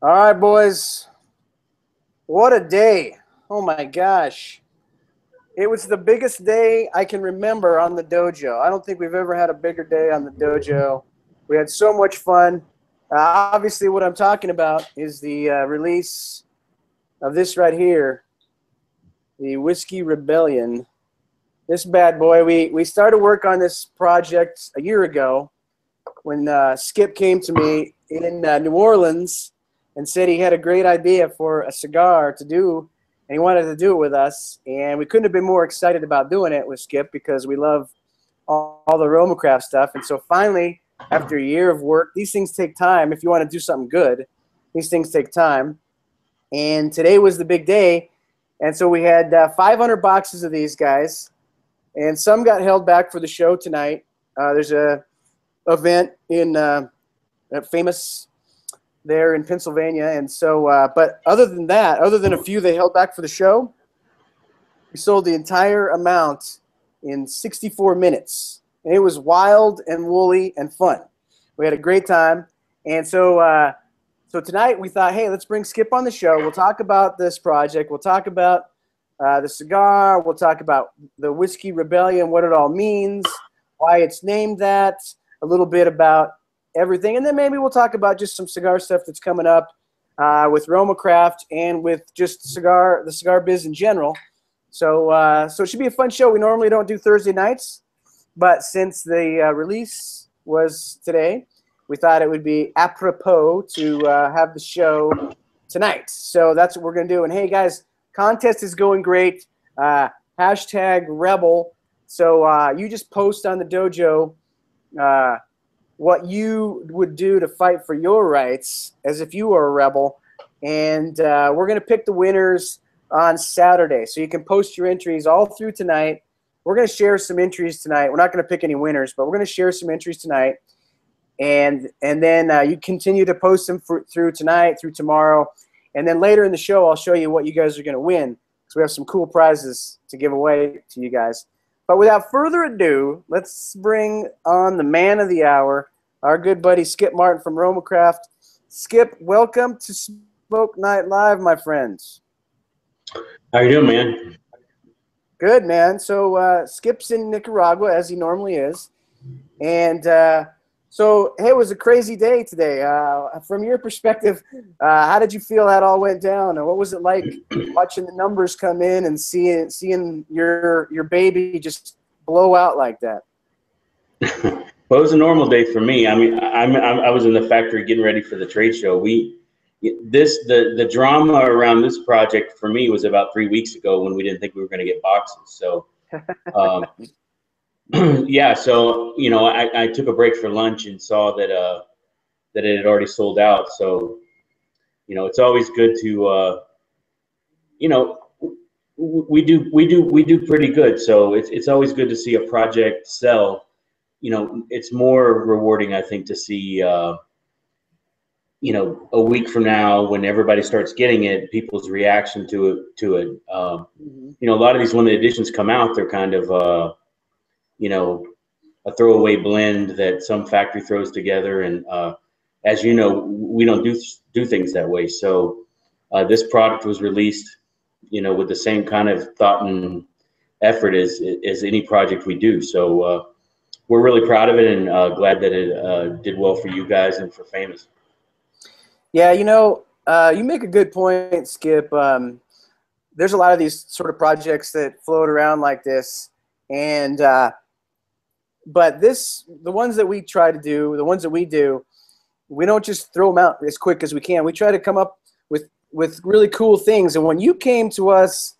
All right, boys. What a day. Oh my gosh. It was the biggest day I can remember on the dojo. I don't think we've ever had a bigger day on the dojo. We had so much fun. Uh, obviously, what I'm talking about is the uh, release of this right here the Whiskey Rebellion. This bad boy, we, we started work on this project a year ago when uh, Skip came to me in uh, New Orleans and said he had a great idea for a cigar to do, and he wanted to do it with us. And we couldn't have been more excited about doing it with Skip because we love all, all the RoMa Craft stuff. And so finally, after a year of work, these things take time. If you want to do something good, these things take time. And today was the big day. And so we had uh, 500 boxes of these guys, and some got held back for the show tonight. Uh, there's a event in uh, famous there in Pennsylvania. And so, uh, but other than that, other than a few they held back for the show, we sold the entire amount in 64 minutes. And it was wild and woolly and fun. We had a great time. And so, uh, so tonight we thought, hey, let's bring Skip on the show. We'll talk about this project. We'll talk about uh, the cigar. We'll talk about the Whiskey Rebellion, what it all means, why it's named that, a little bit about everything. And then maybe we'll talk about just some cigar stuff that's coming up uh, with RoMa Craft and with just cigar, the cigar biz in general. So, uh, so it should be a fun show. We normally don't do Thursday nights, but since the uh, release was today, we thought it would be apropos to uh, have the show tonight. So that's what we're to do. And hey, guys, contest is going great. Uh, hashtag Rebel. So uh, you just post on the dojo what you would do to fight for your rights as if you were a rebel. And uh, we're going to pick the winners on Saturday. So you can post your entries all through tonight. We're going to share some entries tonight. We're not going to pick any winners, but we're going to share some entries tonight. And and then uh, you continue to post them for, through tonight, through tomorrow, and then later in the show, I'll show you what you guys are going to win because we have some cool prizes to give away to you guys. But without further ado, let's bring on the man of the hour, our good buddy Skip Martin from RoMa Craft. Skip, welcome to Smoke Night Live, my friends. How you doing, man? Good, man. So uh, Skip's in Nicaragua as he normally is, and uh, so hey, it was a crazy day today. Uh, from your perspective, uh, how did you feel that all went down, and what was it like watching the numbers come in and seeing seeing your your baby just blow out like that? well, it was a normal day for me. I mean, I'm, I'm I was in the factory getting ready for the trade show. We this the the drama around this project for me was about three weeks ago when we didn't think we were going to get boxes. So. Um, yeah, so you know, I, I took a break for lunch and saw that uh, that it had already sold out. So, you know, it's always good to, uh, you know, we do we do we do pretty good. So it's it's always good to see a project sell. You know, it's more rewarding, I think, to see. Uh, you know, a week from now, when everybody starts getting it, people's reaction to it, to it. Um, mm-hmm. You know, a lot of these limited editions come out, they're kind of uh, you know, a throwaway blend that some factory throws together. And uh, as you know, we don't do do things that way. So uh, this product was released, you know, with the same kind of thought and effort as as any project we do. So uh, we're really proud of it and uh, glad that it uh, did well for you guys and for Famous. Yeah, you know, uh, you make a good point, Skip. Um, there's a lot of these sort of projects that float around like this, and but this, the ones that we try to do, the ones that we do, we don't just throw them out as quick as we can. We try to come up with with really cool things. And when you came to us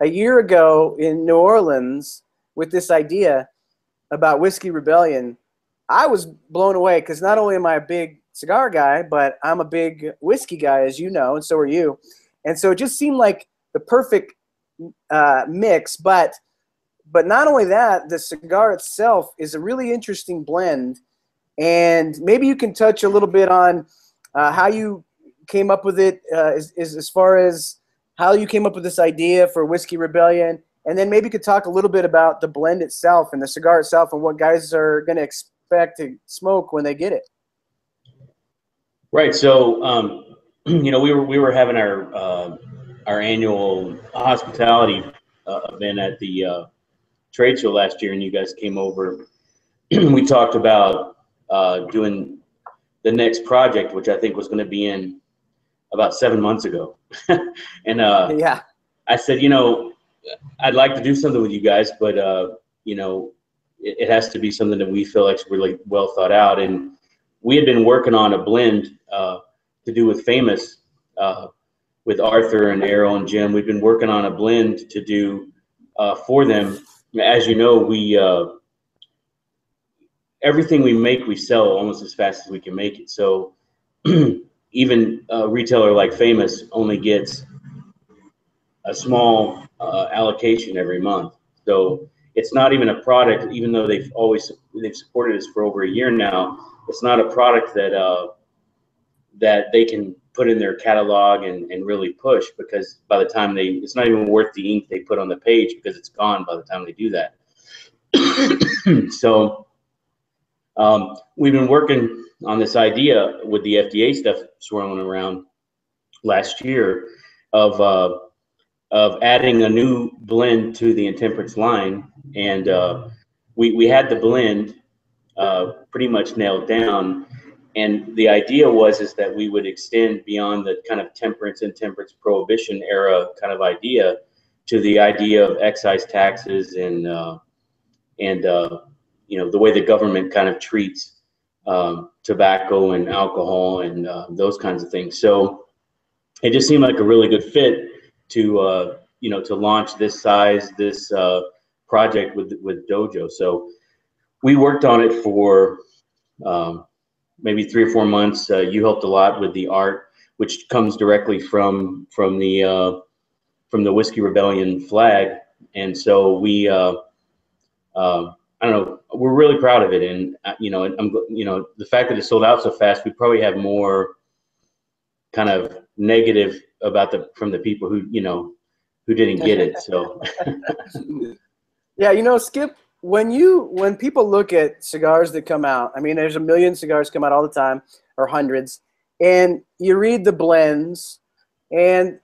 a year ago in New Orleans with this idea about Whiskey Rebellion, I was blown away because not only am I a big cigar guy, but I'm a big whiskey guy, as you know, and so are you. And so it just seemed like the perfect uh, mix. But but not only that, the cigar itself is a really interesting blend. And maybe you can touch a little bit on uh, how you came up with it, uh, as, as, as far as how you came up with this idea for Whiskey Rebellion. And then maybe you could talk a little bit about the blend itself and the cigar itself and what guys are going to expect to smoke when they get it. Right. So, um, you know, we were we were having our uh, our annual hospitality uh, event at the uh, trade show last year, and you guys came over. And we talked about uh, doing the next project, which I think was going to be in about seven months ago. and uh, yeah, I said, you know, I'd like to do something with you guys, but uh, you know, it, it, has to be something that we feel like is really well thought out. And we had been working on a blend uh, to do with Famous, uh, with Arthur and Errol and Jim. We've been working on a blend to do uh, for them. As you know, we uh, everything we make, we sell almost as fast as we can make it. So even a retailer like Famous only gets a small uh, allocation every month. So it's not even a product, even though they've always they've supported us for over a year now. It's not a product that uh, that they can put in their catalog and, and really push because by the time they it's not even worth the ink they put on the page because it's gone by the time they do that. so um, we've been working on this idea with the FDA stuff swirling around last year of uh, of adding a new blend to the intemperance line, and uh, we we had the blend uh, pretty much nailed down. And the idea was is that we would extend beyond the kind of temperance and temperance prohibition era kind of idea to the idea of excise taxes and uh, and uh, you know the way the government kind of treats um, tobacco and alcohol and uh, those kinds of things. So it just seemed like a really good fit to uh, you know to launch this size this uh, project with with Dojo. So we worked on it for um, maybe three or four months. Uh, you helped a lot with the art, which comes directly from from the uh, from the Whiskey Rebellion flag, and so we. Uh, um, I don't know. We're really proud of it, and uh, you know, I'm you know the fact that it sold out so fast. We probably have more kind of negative about the from the people who you know who didn't get it. So yeah, you know, Skip, when you when people look at cigars that come out, I mean, there's a million cigars come out all the time, or hundreds, and you read the blends, and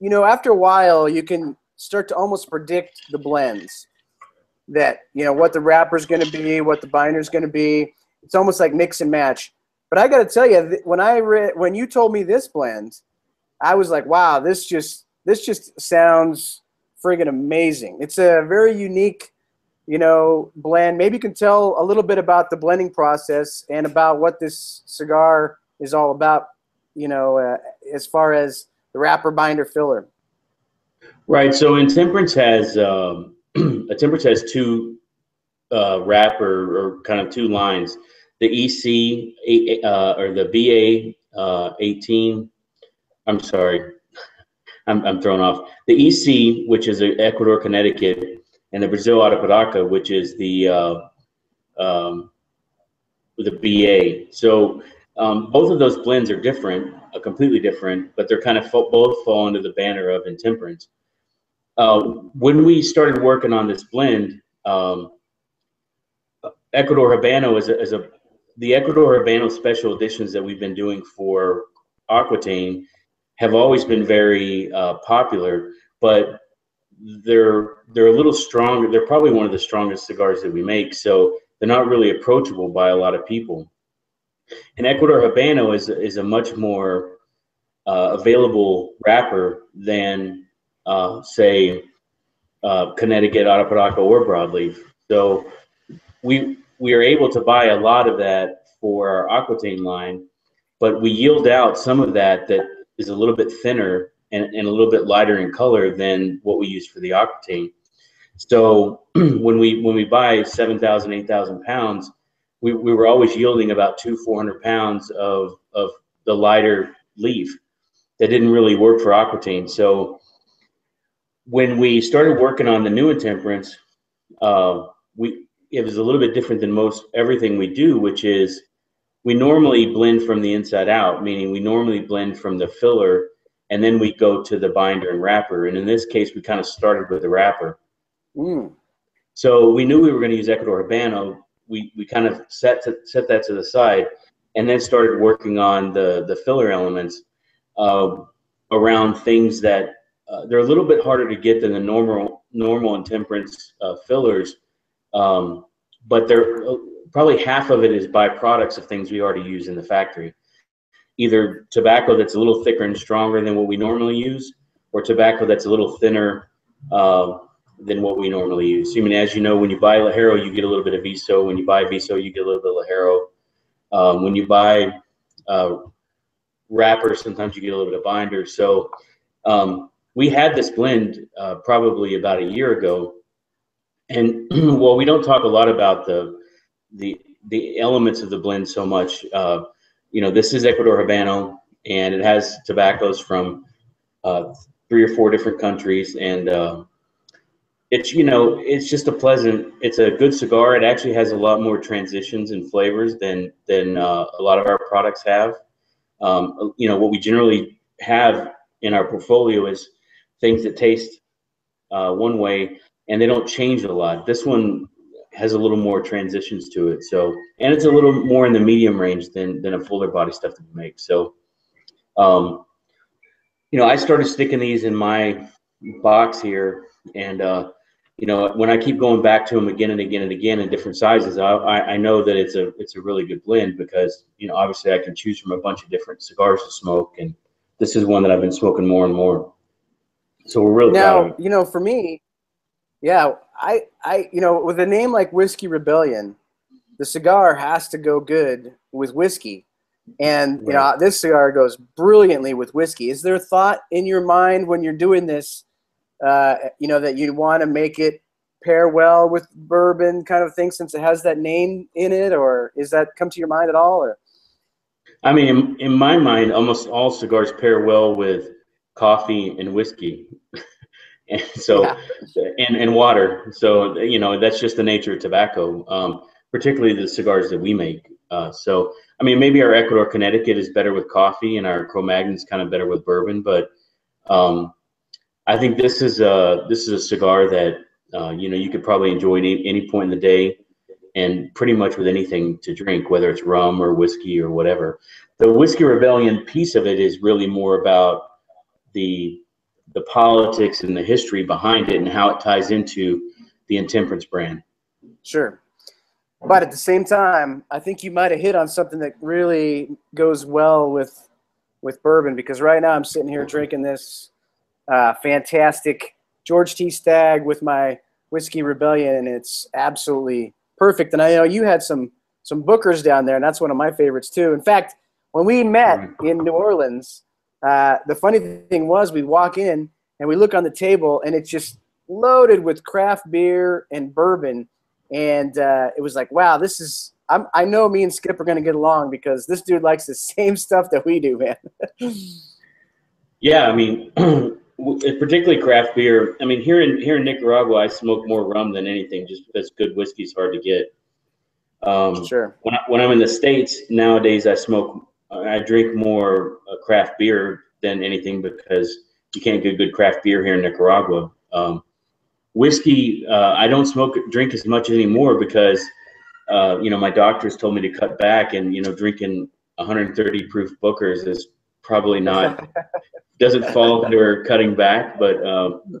you know, after a while, you can start to almost predict the blends that you know what the wrapper's going to be, what the binder's going to be. It's almost like mix and match. But I got to tell you, when I read when you told me this blend, I was like, wow, this just this just sounds friggin' amazing. It's a very unique, you know, blend. Maybe you can tell a little bit about the blending process and about what this cigar is all about. You know, uh, as far as the wrapper, binder, filler. Right. So Intemperance has um, a temperance has two uh, wrapper or kind of two lines. The EC uh, or the BA uh, 18. I'm sorry, I'm, I'm thrown off. The EC, which is a Ecuador, Connecticut, and the Brazil Arapiraca, which is the uh, um, the BA. So um, both of those blends are different, uh, completely different, but they're kind of both fall under the banner of intemperance. Uh, when we started working on this blend, um, Ecuador Habano is a, is a, the Ecuador Habano special editions that we've been doing for Aquitaine have always been very uh, popular, but they're they're a little stronger. They're probably one of the strongest cigars that we make, so they're not really approachable by a lot of people. And Ecuador Habano is is a much more uh, available wrapper than uh, say, uh, Connecticut, Arapiraca, or broadleaf. So we we are able to buy a lot of that for our Aquitaine line, but we yield out some of that that is a little bit thinner and, and a little bit lighter in color than what we use for the Aquitaine. So when we when we buy 7,000, 8,000 pounds, we, we were always yielding about two, 400 pounds of, of the lighter leaf that didn't really work for Aquitaine. So when we started working on the new intemperance, uh, we it was a little bit different than most everything we do, which is we normally blend from the inside out, meaning we normally blend from the filler and then we go to the binder and wrapper. And in this case, we kind of started with the wrapper. Mm. So we knew we were going to use Ecuador Habano. We, we kind of set to, set that to the side and then started working on the, the filler elements. uh, around things that uh, they're a little bit harder to get than the normal normal Intemperance uh, fillers, um, but they're uh, probably half of it is byproducts of things we already use in the factory. Either tobacco that's a little thicker and stronger than what we normally use, or tobacco that's a little thinner uh, than what we normally use. I mean, as you know, when you buy Ligero, you get a little bit of Viso. When you buy Viso, you get a little bit of Ligero. Um, when you buy uh, wrapper, sometimes you get a little bit of binder. So um, we had this blend uh, probably about a year ago, and well, we don't talk a lot about the the the elements of the blend so much. Uh, you know, this is Ecuador Habano, and it has tobaccos from uh, three or four different countries, and uh, it's you know it's just a pleasant it's a good cigar. It actually has a lot more transitions and flavors than than uh, a lot of our products have. Um, you know what we generally have in our portfolio is things that taste uh, one way and they don't change a lot. This one has a little more transitions to it. So and it's a little more in the medium range than than a fuller body stuff that we make. So um, you know i started sticking these in my box here and uh, you know, when I keep going back to them again and again and again in different sizes, I, I know that it's a it's a really good blend because you know obviously I can choose from a bunch of different cigars to smoke, and this is one that I've been smoking more and more. So we're really now, you know, for me, yeah, I I you know with a name like Whiskey Rebellion, the cigar has to go good with whiskey. And you know this cigar goes brilliantly with whiskey. Is there a thought in your mind when you're doing this uh, you know, that you want to make it pair well with bourbon kind of thing since it has that name in it, or is that come to your mind at all? Or I mean, in, in my mind, almost all cigars pair well with coffee and whiskey. and so yeah. and, and water so you know that's just the nature of tobacco um, particularly the cigars that we make uh, so i mean maybe our ecuador connecticut is better with coffee and our cro-magnon is kind of better with bourbon but um, I think this is a this is a cigar that uh, you know you could probably enjoy any any point in the day, and pretty much with anything to drink, whether it's rum or whiskey or whatever. The whiskey rebellion piece of it is really more about the the politics and the history behind it and how it ties into the intemperance brand. Sure. But at the same time, I think you might have hit on something that really goes well with with bourbon because right now I'm sitting here drinking this uh, fantastic George T. Stagg with my Whiskey Rebellion, and it's absolutely perfect. And I know you had some some Booker's down there, and that's one of my favorites too. In fact, when we met in New Orleans, uh, the funny thing was we walk in and we look on the table, and it's just loaded with craft beer and bourbon, and uh, it was like, wow, this is. I'm, I know me and Skip are going to get along because this dude likes the same stuff that we do, man. yeah, I mean, particularly craft beer. I mean, here in here in Nicaragua, I smoke more rum than anything, just because good whiskey is hard to get. Um, sure. When I, when I'm in the states nowadays, I smoke, I drink more uh, craft beer than anything because you can't get good craft beer here in Nicaragua. Um, whiskey, uh, I don't smoke drink as much anymore because uh, you know my doctors told me to cut back, and you know drinking 130 proof Booker's is probably not doesn't fall under cutting back, but um,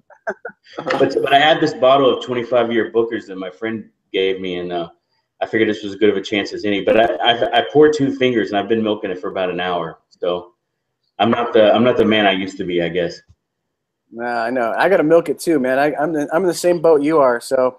but but I had this bottle of 25 year Booker's that my friend gave me, and uh, I figured this was as good of a chance as any. But I, I, I poured two fingers, and I've been milking it for about an hour, so I'm not the I'm not the man I used to be, I guess. Nah, I know. I got to milk it too, man. I, I'm the, I'm in the same boat you are. So,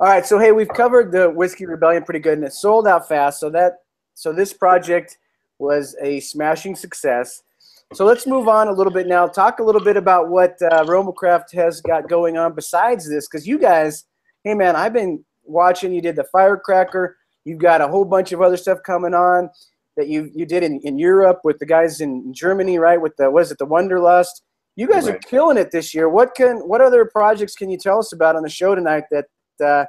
all right. So hey, we've covered the whiskey rebellion pretty good, and it sold out fast. So that so this project was a smashing success. So let's move on a little bit now. Talk a little bit about what uh, RoMa Craft has got going on besides this, because you guys, hey man, I've been watching. You did the Firecracker. You've got a whole bunch of other stuff coming on that you you did in, in Europe with the guys in Germany, right? With the was it the Wunderlust? You guys right. are killing it this year. What can what other projects can you tell us about on the show tonight that uh,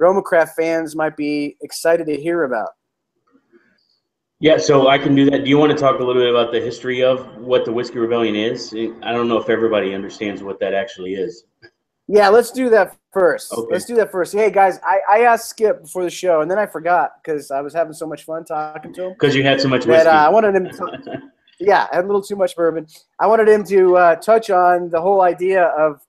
RoMa Craft fans might be excited to hear about? Yeah, so I can do that. Do you want to talk a little bit about the history of what the Whiskey Rebellion is? I don't know if everybody understands what that actually is. Yeah, let's do that first. Okay. Let's do that first. Hey guys, I, I asked Skip before the show, and then I forgot because I was having so much fun talking to him. Because you had so much whiskey. That, uh, I wanted him. To, yeah, I had a little too much bourbon. I wanted him to uh, touch on the whole idea of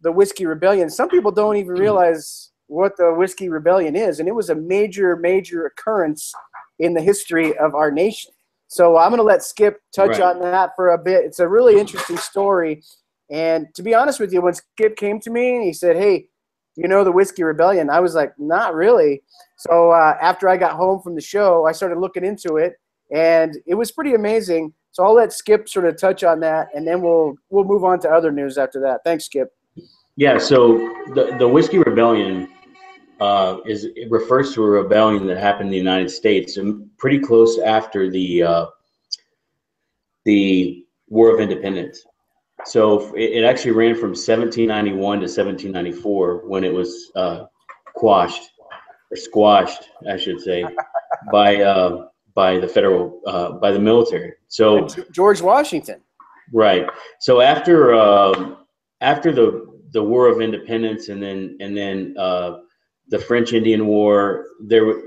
the whiskey rebellion. Some people don't even realize what the whiskey rebellion is, and it was a major, major occurrence in the history of our nation. So I'm going to let Skip touch right. on that for a bit. It's a really interesting story. And to be honest with you, when Skip came to me and he said, "Hey, you know the whiskey rebellion?" I was like, "Not really." So uh, after I got home from the show, I started looking into it, and it was pretty amazing. So I'll let Skip sort of touch on that, and then we'll we'll move on to other news after that. Thanks, Skip. Yeah. So the the whiskey rebellion uh, is it refers to a rebellion that happened in the United States, and pretty close after the uh, the War of Independence. So it, it, actually ran from 1791 to 1794 when it was uh, quashed or squashed, I should say, by uh, by the federal uh, by the military. So George Washington. Right. So after um, after the the War of Independence and then and then uh, the French Indian War. There, were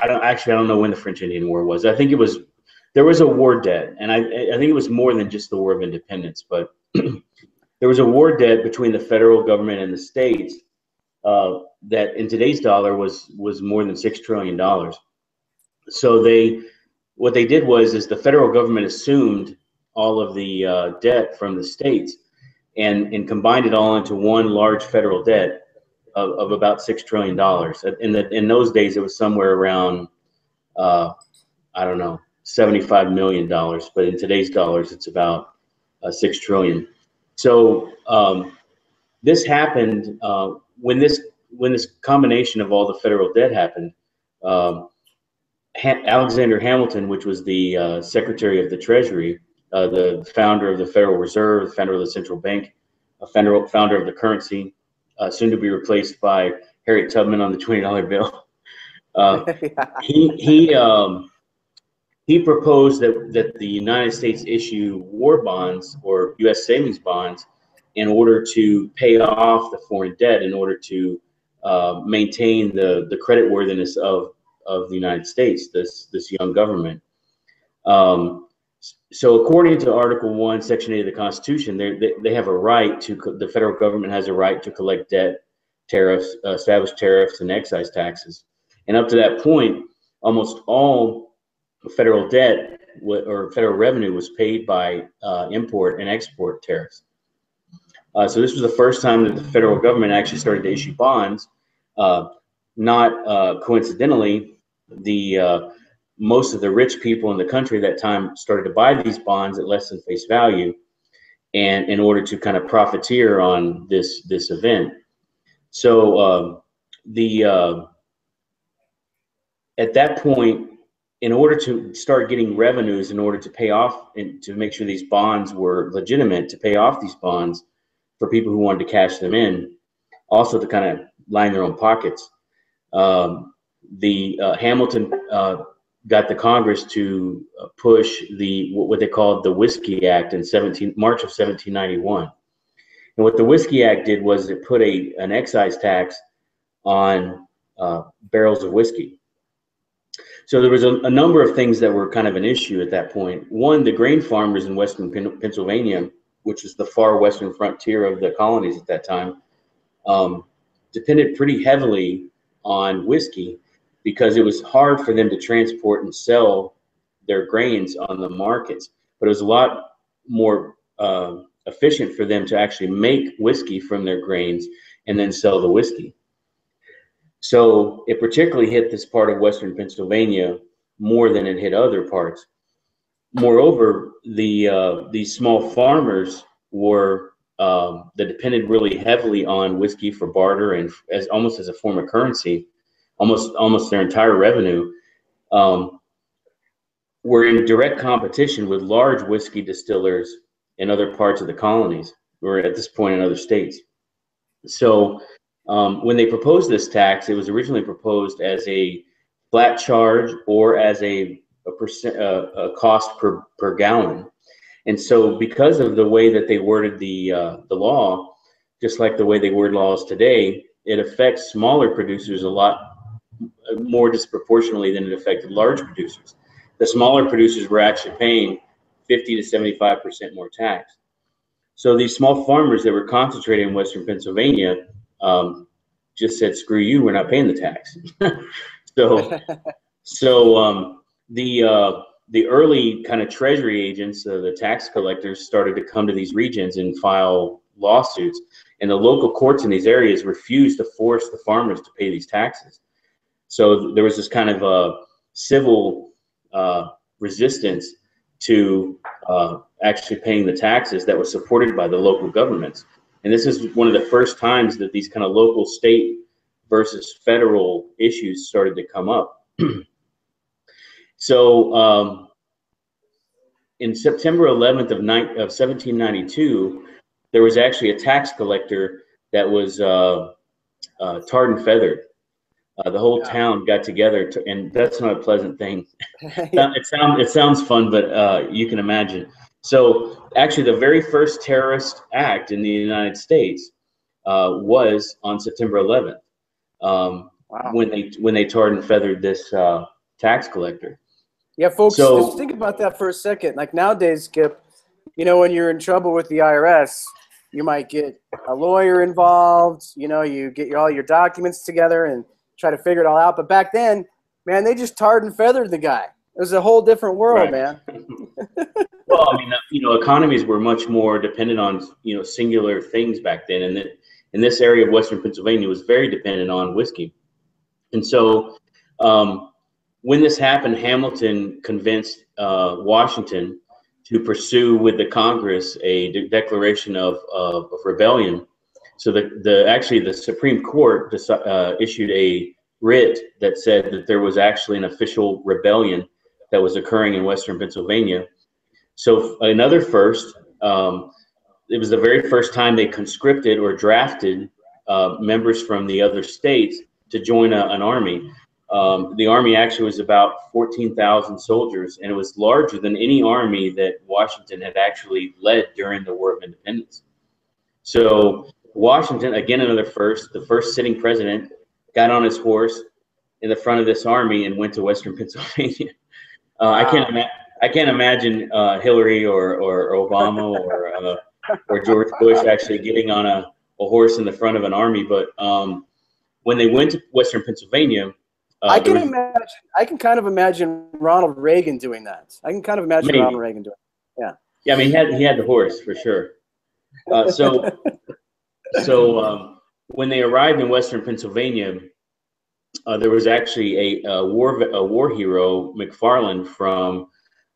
I don't actually I don't know when the French Indian War was. I think it was there was a war debt, and I I think it was more than just the War of Independence, but there was a war debt between the federal government and the states uh, that in today's dollar was was more than six trillion dollars. So they what they did was is the federal government assumed all of the uh, debt from the states and and combined it all into one large federal debt of, of about six trillion dollars. In the in those days, it was somewhere around, uh, I don't know, seventy-five million dollars. But in today's dollars, it's about uh, six trillion. So um, this happened uh, when this when this combination of all the federal debt happened. Um, ha- Alexander Hamilton, which was the uh, Secretary of the Treasury, uh, the founder of the Federal Reserve, founder of the central bank, a federal founder of the currency, uh, soon to be replaced by Harriet Tubman on the twenty dollar bill. Uh, yeah. He he um, he proposed that that the United States issue war bonds or U.S. savings bonds in order to pay off the foreign debt, in order to uh, maintain the the credit worthiness of of the United States, this this young government. Um, so according to Article 1, Section 8 of the Constitution, they, they have a right to, the federal government has a right to collect debt, tariffs, uh, establish tariffs, and excise taxes. And up to that point, almost all federal debt or federal revenue was paid by uh, import and export tariffs. Uh, so this was the first time that the federal government actually started to issue bonds. Uh, not uh, coincidentally, the uh, most of the rich people in the country at that time started to buy these bonds at less than face value and in order to kind of profiteer on this this event so uh, the at that point in order to start getting revenues in order to pay off and to make sure these bonds were legitimate to pay off these bonds for people who wanted to cash them in also to kind of line their own pockets um, the uh, hamilton uh, got the Congress to uh, push the what they called the Whiskey Act in 17 March of 1791. And what the Whiskey Act did was it put a an excise tax on uh, barrels of whiskey. So there was a, a, number of things that were kind of an issue at that point. One, the grain farmers in western Pennsylvania, which is the far western frontier of the colonies at that time, um, depended pretty heavily on whiskey because it was hard for them to transport and sell their grains on the markets. But it was a lot more uh, efficient for them to actually make whiskey from their grains and then sell the whiskey. So it particularly hit this part of Western Pennsylvania more than it hit other parts. Moreover, the uh, these small farmers were um, that depended really heavily on whiskey for barter and as almost as a form of currency almost almost their entire revenue, um, were in direct competition with large whiskey distillers in other parts of the colonies, or at this point in other states. So um, when they proposed this tax, it was originally proposed as a flat charge or as a a, percent, uh, a cost per, per gallon. And so, because of the way that they worded the uh, the law, just like the way they word laws today, it affects smaller producers a lot more disproportionately than it affected large producers the smaller producers were actually paying 50 to 75 percent more tax. So these small farmers that were concentrated in Western Pennsylvania um, just said, "Screw you, we're not paying the tax." so, so um, the uh, the early kind of treasury agents, uh, the tax collectors, started to come to these regions and file lawsuits, and the local courts in these areas refused to force the farmers to pay these taxes. So there was this kind of uh, civil uh, resistance to uh, actually paying the taxes that was supported by the local governments. And this is one of the first times that these kind of local state versus federal issues started to come up. so um, in September 11th of, ni- of 1792, there was actually a tax collector that was uh, uh, tarred and feathered. Uh, the whole yeah. town got together, to, and that's not a pleasant thing. it, sound, it sounds fun, but uh, you can imagine. So, actually, the very first terrorist act in the United States uh, was on September 11th um, wow. when they when they tarred and feathered this uh, tax collector. Yeah, folks, so, just think about that for a second. Like nowadays, Skip, you know, when you're in trouble with the IRS, you might get a lawyer involved. You know, you get all your documents together and try to figure it all out. But back then, man, they just tarred and feathered the guy. It was a whole different world, right. man. well, I mean, you know, economies were much more dependent on you know singular things back then, and that in this area of Western Pennsylvania was very dependent on whiskey, and so um, when this happened, Hamilton convinced uh, Washington to pursue with the Congress a de- declaration of, of, of, rebellion. So the, the actually the Supreme Court uh, issued a writ that said that there was actually an official rebellion that was occurring in Western Pennsylvania. So another first, um, it was the very first time they conscripted or drafted uh, members from the other states to join a, an army. Um, the army actually was about 14,000 soldiers, and it was larger than any army that Washington had actually led during the War of Independence. So Washington, again, another first, the first sitting president, got on his horse in the front of this army and went to Western Pennsylvania. Uh, wow. I can't imagine. I can't imagine uh, Hillary or, or Obama or uh, or George Bush actually getting on a, a horse in the front of an army. But um, when they went to Western Pennsylvania, uh, I can was, imagine. I can kind of imagine Ronald Reagan doing that. I can kind of imagine maybe. Ronald Reagan doing. It. Yeah. Yeah, I mean, he had he had the horse for sure. Uh, so, so um, when they arrived in Western Pennsylvania, uh, there was actually a, a, war a war hero McFarlane from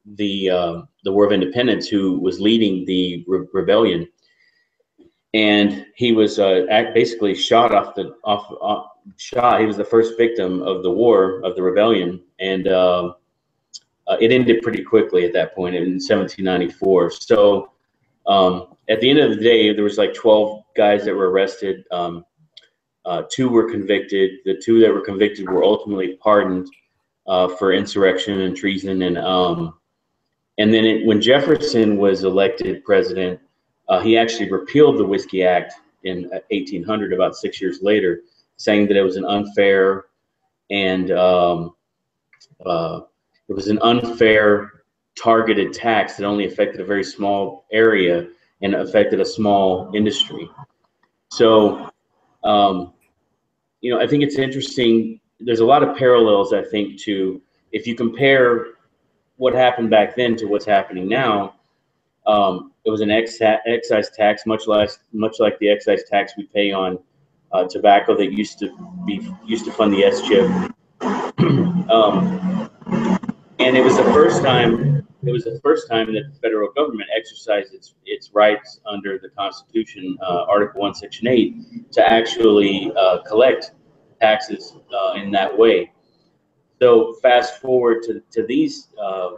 the uh, the War of Independence who was leading the re- rebellion, and he was uh, basically shot off the off, off, shot. He was the first victim of the war of the rebellion, and um, uh, it ended pretty quickly at that point in 1794. So um, at the end of the day, there was like 12 guys that were arrested. Um, uh, two were convicted. The two that were convicted were ultimately pardoned uh, for insurrection and treason. And um, and then it, when Jefferson was elected president, uh, he actually repealed the Whiskey Act in 1800, about six years later, saying that it was an unfair and um, uh, it was an unfair targeted tax that only affected a very small area and affected a small industry. So um, you know, I think it's interesting. There's a lot of parallels, I think, to if you compare what happened back then to what's happening now. Um, it was an excise tax, much less, much like the excise tax we pay on uh, tobacco that used to be used to fund the SCHIP. um, and it was the first time it was the first time that the federal government exercised its its rights under the Constitution, uh, Article One, Section Eight, to actually uh, collect taxes uh, in that way. So fast forward to to these, uh,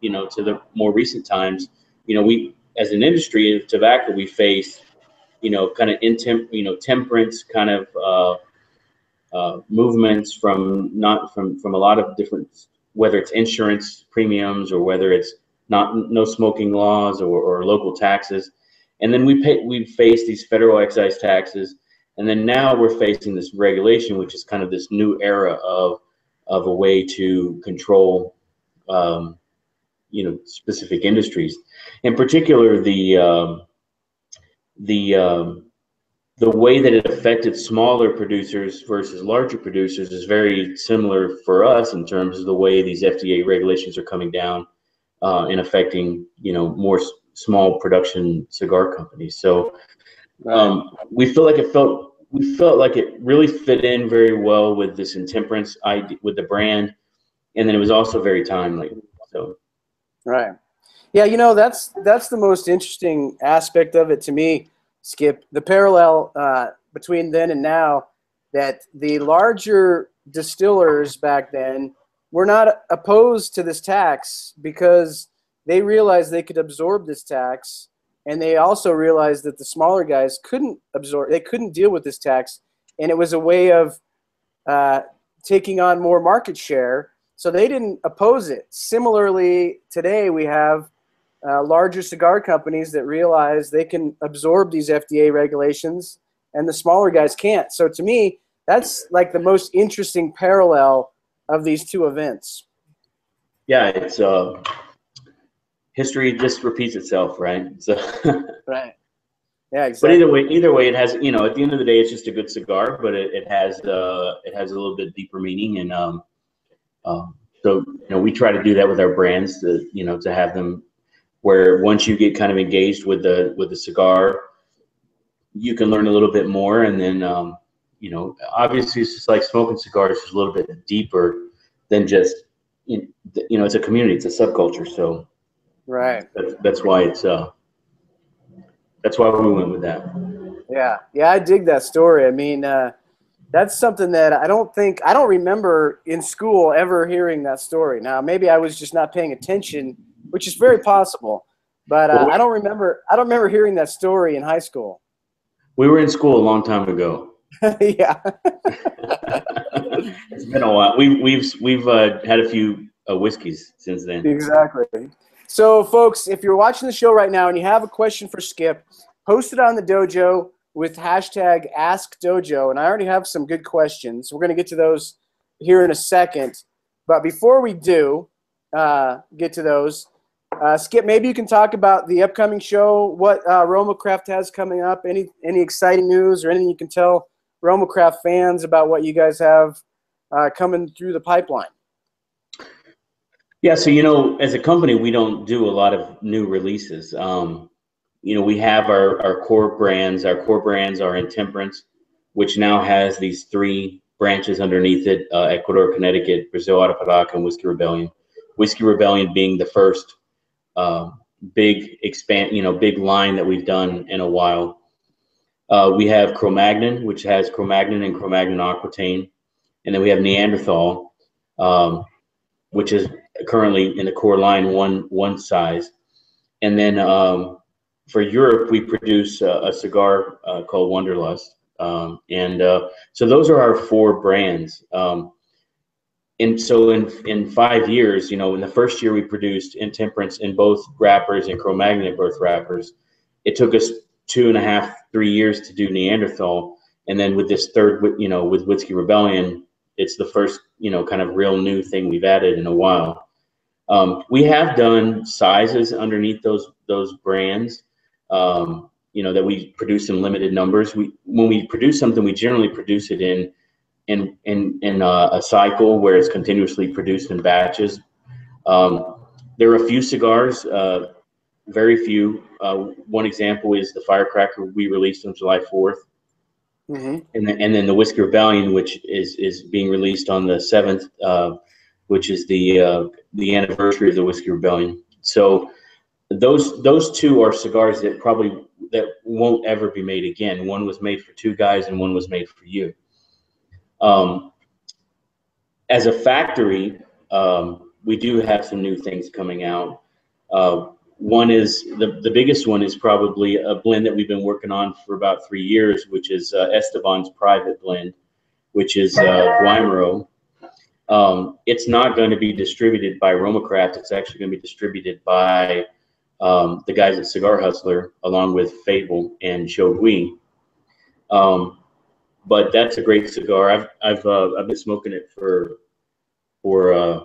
you know, to the more recent times, you know, we as an industry of tobacco, we face, you know, kind of intemp, you know, temperance kind of uh, uh, movements from not from from a lot of different whether it's insurance premiums or whether it's not no smoking laws or, or local taxes. And then we pay, we face these federal excise taxes, and then now we're facing this regulation, which is kind of this new era of of a way to control um, you know specific industries. In particular, the um, the um, the way that it affected smaller producers versus larger producers is very similar for us in terms of the way these FDA regulations are coming down uh, and affecting you know more small production cigar companies. So um, we feel like it felt we felt like it really fit in very well with this intemperance idea with the brand, and then it was also very timely. So Right. Yeah, you know that's that's the most interesting aspect of it to me, Skip. The parallel uh, between then and now, that the larger distillers back then were not opposed to this tax because they realized they could absorb this tax, and they also realized that the smaller guys couldn't absorb, they couldn't deal with this tax, and it was a way of uh, taking on more market share so they didn't oppose it. Similarly, today we have uh, larger cigar companies that realize they can absorb these FDA regulations and the smaller guys can't. So to me, that's like the most interesting parallel of these two events. yeah, it's uh, history just repeats itself, right? So. Right. Yeah, exactly. But either way, either way, it has you know at the end of the day, it's just a good cigar, but it, it has uh it has a little bit deeper meaning, and um, um, so you know we try to do that with our brands to you know to have them where once you get kind of engaged with the with the cigar, you can learn a little bit more, and then um, you know obviously it's just like smoking cigars is a little bit deeper than just you know it's a community, it's a subculture, so Right. that's that's why it's uh that's why we went with that. Yeah. Yeah, I dig that story. I mean, uh, that's something that I don't think I don't remember in school ever hearing that story. Now, maybe I was just not paying attention, which is very possible. But uh, I don't remember. I don't remember hearing that story in high school. We were in school a long time ago. yeah. it's been a while. We've we've we've uh, had a few uh, whiskeys since then. Exactly. So, folks, if you're watching the show right now and you have a question for Skip, post it on the dojo with hashtag Ask Dojo. And I already have some good questions. We're going to get to those here in a second. But before we do uh, get to those, uh, Skip, maybe you can talk about the upcoming show, what uh, RoMa Craft has coming up, any any exciting news or anything you can tell RoMa Craft fans about what you guys have uh, coming through the pipeline. Yeah, so you know, as a company, we don't do a lot of new releases. Um, you know, we have our our core brands. Our core brands are Intemperance, which now has these three branches underneath it: uh, Ecuador, Connecticut, Brazil, Arapiraca, and Whiskey Rebellion. Whiskey Rebellion being the first uh, big expand, you know, big line that we've done in a while. Uh, we have Cro-Magnon, which has Cro-Magnon and Cro-Magnon Aquitaine, and then we have Neanderthal, um, which is currently in the core line one one size, and then um, for Europe we produce a, a cigar uh, called Wunderlust, um, and uh, so those are our four brands. Um, and so in in five years, you know, in the first year we produced Intemperance in both wrappers and Cro-Magnon both wrappers. It took us two and a half, three years to do Neanderthal, and then with this third, you know, with Whiskey Rebellion, it's the first, you know, kind of real new thing we've added in a while. Um, we have done sizes underneath those those brands, um, you know, that we produce in limited numbers. We when we produce something, we generally produce it in in in in a, a cycle where it's continuously produced in batches. Um, there are a few cigars, uh, very few. Uh, one example is the Firecracker we released on July 4th, Mm-hmm. and then and then the Whiskey Rebellion, which is is being released on the seventh, uh, which is the uh, the anniversary of the Whiskey Rebellion. So those those two are cigars that probably that won't ever be made again. One was made for two guys, and one was made for you. Um, as a factory, um, we do have some new things coming out. Uh, one is the, the biggest one is probably a blend that we've been working on for about three years, which is uh, Esteban's private blend, which is uh, Guaymaro. Um, it's not going to be distributed by RoMa Craft. It's actually going to be distributed by um, the guys at Cigar Hustler, along with Fable and Shogui. Um, but that's a great cigar. I've I've uh, I've been smoking it for for uh,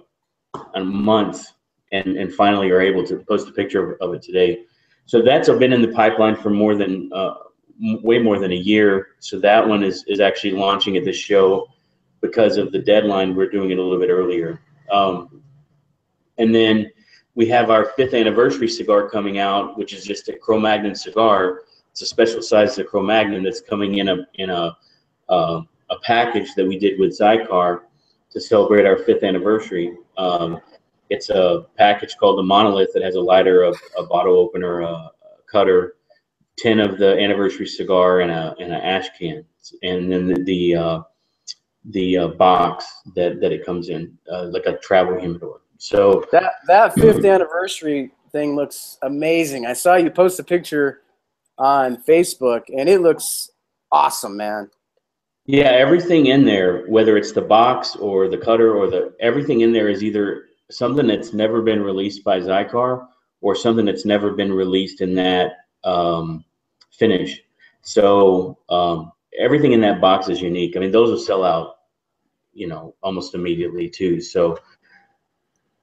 a month and, and finally are able to post a picture of, of it today. So that's been in the pipeline for more than uh, way more than a year. So that one is is actually launching at this show because of the deadline. We're doing it a little bit earlier. Um, and then we have our fifth anniversary cigar coming out, which is just a Cro-Magnon cigar. It's a special size of Cro-Magnon that's coming in a in a uh, a package that we did with Xikar to celebrate our fifth anniversary. Um, it's a package called the Monolith that has a lighter, a, a bottle opener, a, a, cutter, tin of the anniversary cigar, and a and an ash can, and then the the, uh, the uh, box that that it comes in, uh, like a travel humidor. So that that fifth anniversary thing looks amazing. I saw you post a picture on Facebook, and it looks awesome, man. Yeah, everything in there, whether it's the box or the cutter or the everything in there is either something that's never been released by Xikar or something that's never been released in that um, finish. So um, everything in that box is unique. I mean, those will sell out, you know, almost immediately too. So,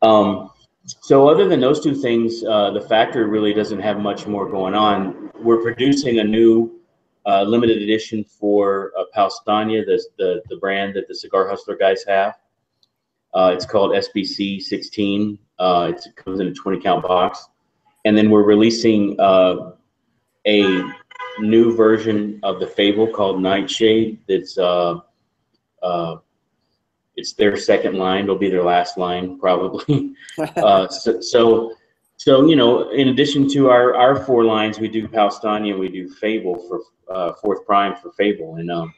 um, so other than those two things, uh, the factory really doesn't have much more going on. We're producing a new uh, limited edition for uh, Paulowstania, the, the the brand that the Cigar Hustler guys have. Uh, it's called SBC 16. Uh, it comes in a 20 count box. And then we're releasing uh, a new version of the Fable called Nightshade. It's uh, uh, it's their second line. It'll be their last line probably. uh, so, so, so, you know, in addition to our, our four lines, we do Paulowstania and we do Fable for uh, fourth prime for Fable. And um,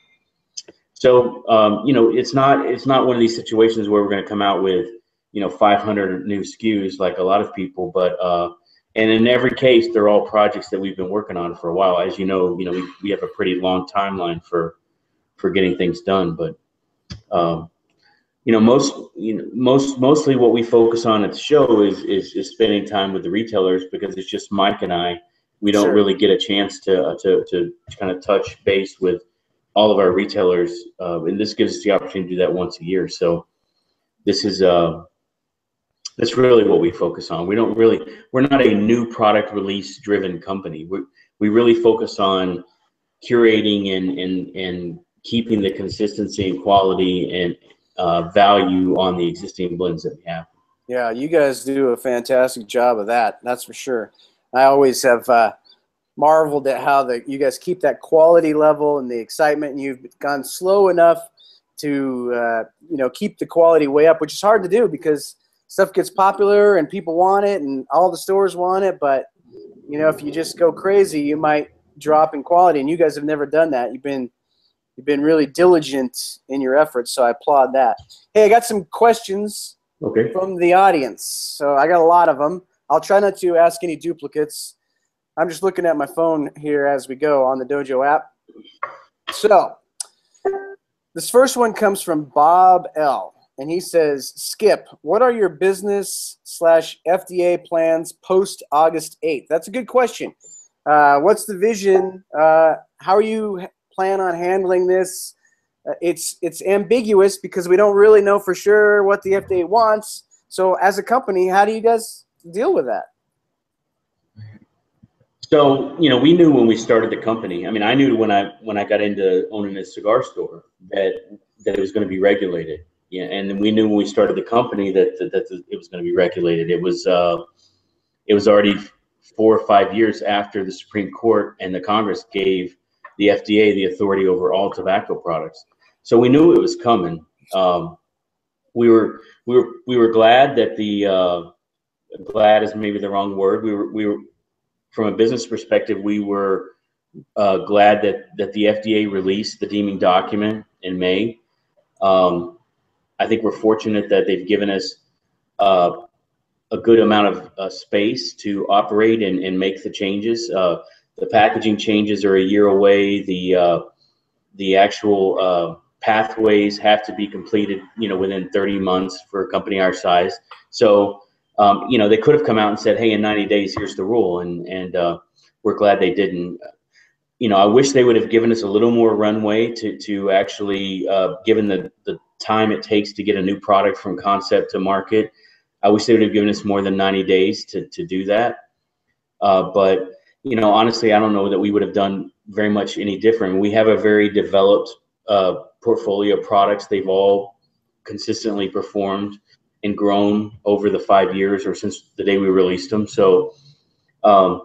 so um, you know, it's not it's not one of these situations where we're going to come out with you know 500 new SKUs like a lot of people, but uh, and in every case, they're all projects that we've been working on for a while. As you know, you know we, we have a pretty long timeline for for getting things done, but um, you know most you know most mostly what we focus on at the show is is, is spending time with the retailers because it's just Mike and I. We don't sure. really get a chance to, uh, to to kind of touch base with all of our retailers, uh, and this gives us the opportunity to do that once a year. So this is uh, that's really what we focus on. We don't really we're not a new product release driven company. We we really focus on curating and and and keeping the consistency and quality and uh, value on the existing blends that we have. Yeah, you guys do a fantastic job of that. That's for sure. I always have uh, marveled at how the you guys keep that quality level and the excitement, and you've gone slow enough to uh, you know keep the quality way up, which is hard to do because stuff gets popular and people want it, and all the stores want it. But you know, if you just go crazy, you might drop in quality, and you guys have never done that. You've been you've been really diligent in your efforts, so I applaud that. Hey, I got some questions okay. from the audience, so I got a lot of them. I'll try not to ask any duplicates. I'm just looking at my phone here as we go on the Dojo app. So this first one comes from Bob L. And he says, Skip, what are your business slash FDA plans post August 8th? That's a good question. Uh, what's the vision? Uh, how are you plan on handling this? Uh, it's it's ambiguous because we don't really know for sure what the FDA wants. So as a company, how do you guys deal with that? So, you know, we knew when we started the company. I mean, I knew when I when I got into owning a cigar store that that it was going to be regulated. Yeah, and we knew when we started the company that that, that it was going to be regulated. It was uh, it was already four or five years after the Supreme Court and the Congress gave the FDA the authority over all tobacco products. So we knew it was coming. Um, we were we were we were glad that the uh, glad is maybe the wrong word. We were we were from a business perspective, we were uh, glad that that the FDA released the deeming document in May. Um, I think we're fortunate that they've given us uh, a good amount of uh, space to operate and, and make the changes. Uh, the packaging changes are a year away. The uh, the actual uh, pathways have to be completed, you know, within 30 months for a company our size. So um, you know, they could have come out and said, "Hey, in 90 days, here's the rule," and and uh, we're glad they didn't. You know, I wish they would have given us a little more runway to to actually, uh, given the the time it takes to get a new product from concept to market, I wish they would have given us more than 90 days to, to do that. Uh, but, you know, honestly, I don't know that we would have done very much any different. We have a very developed uh, portfolio of products. They've all consistently performed and grown over the five years or since the day we released them. So, um,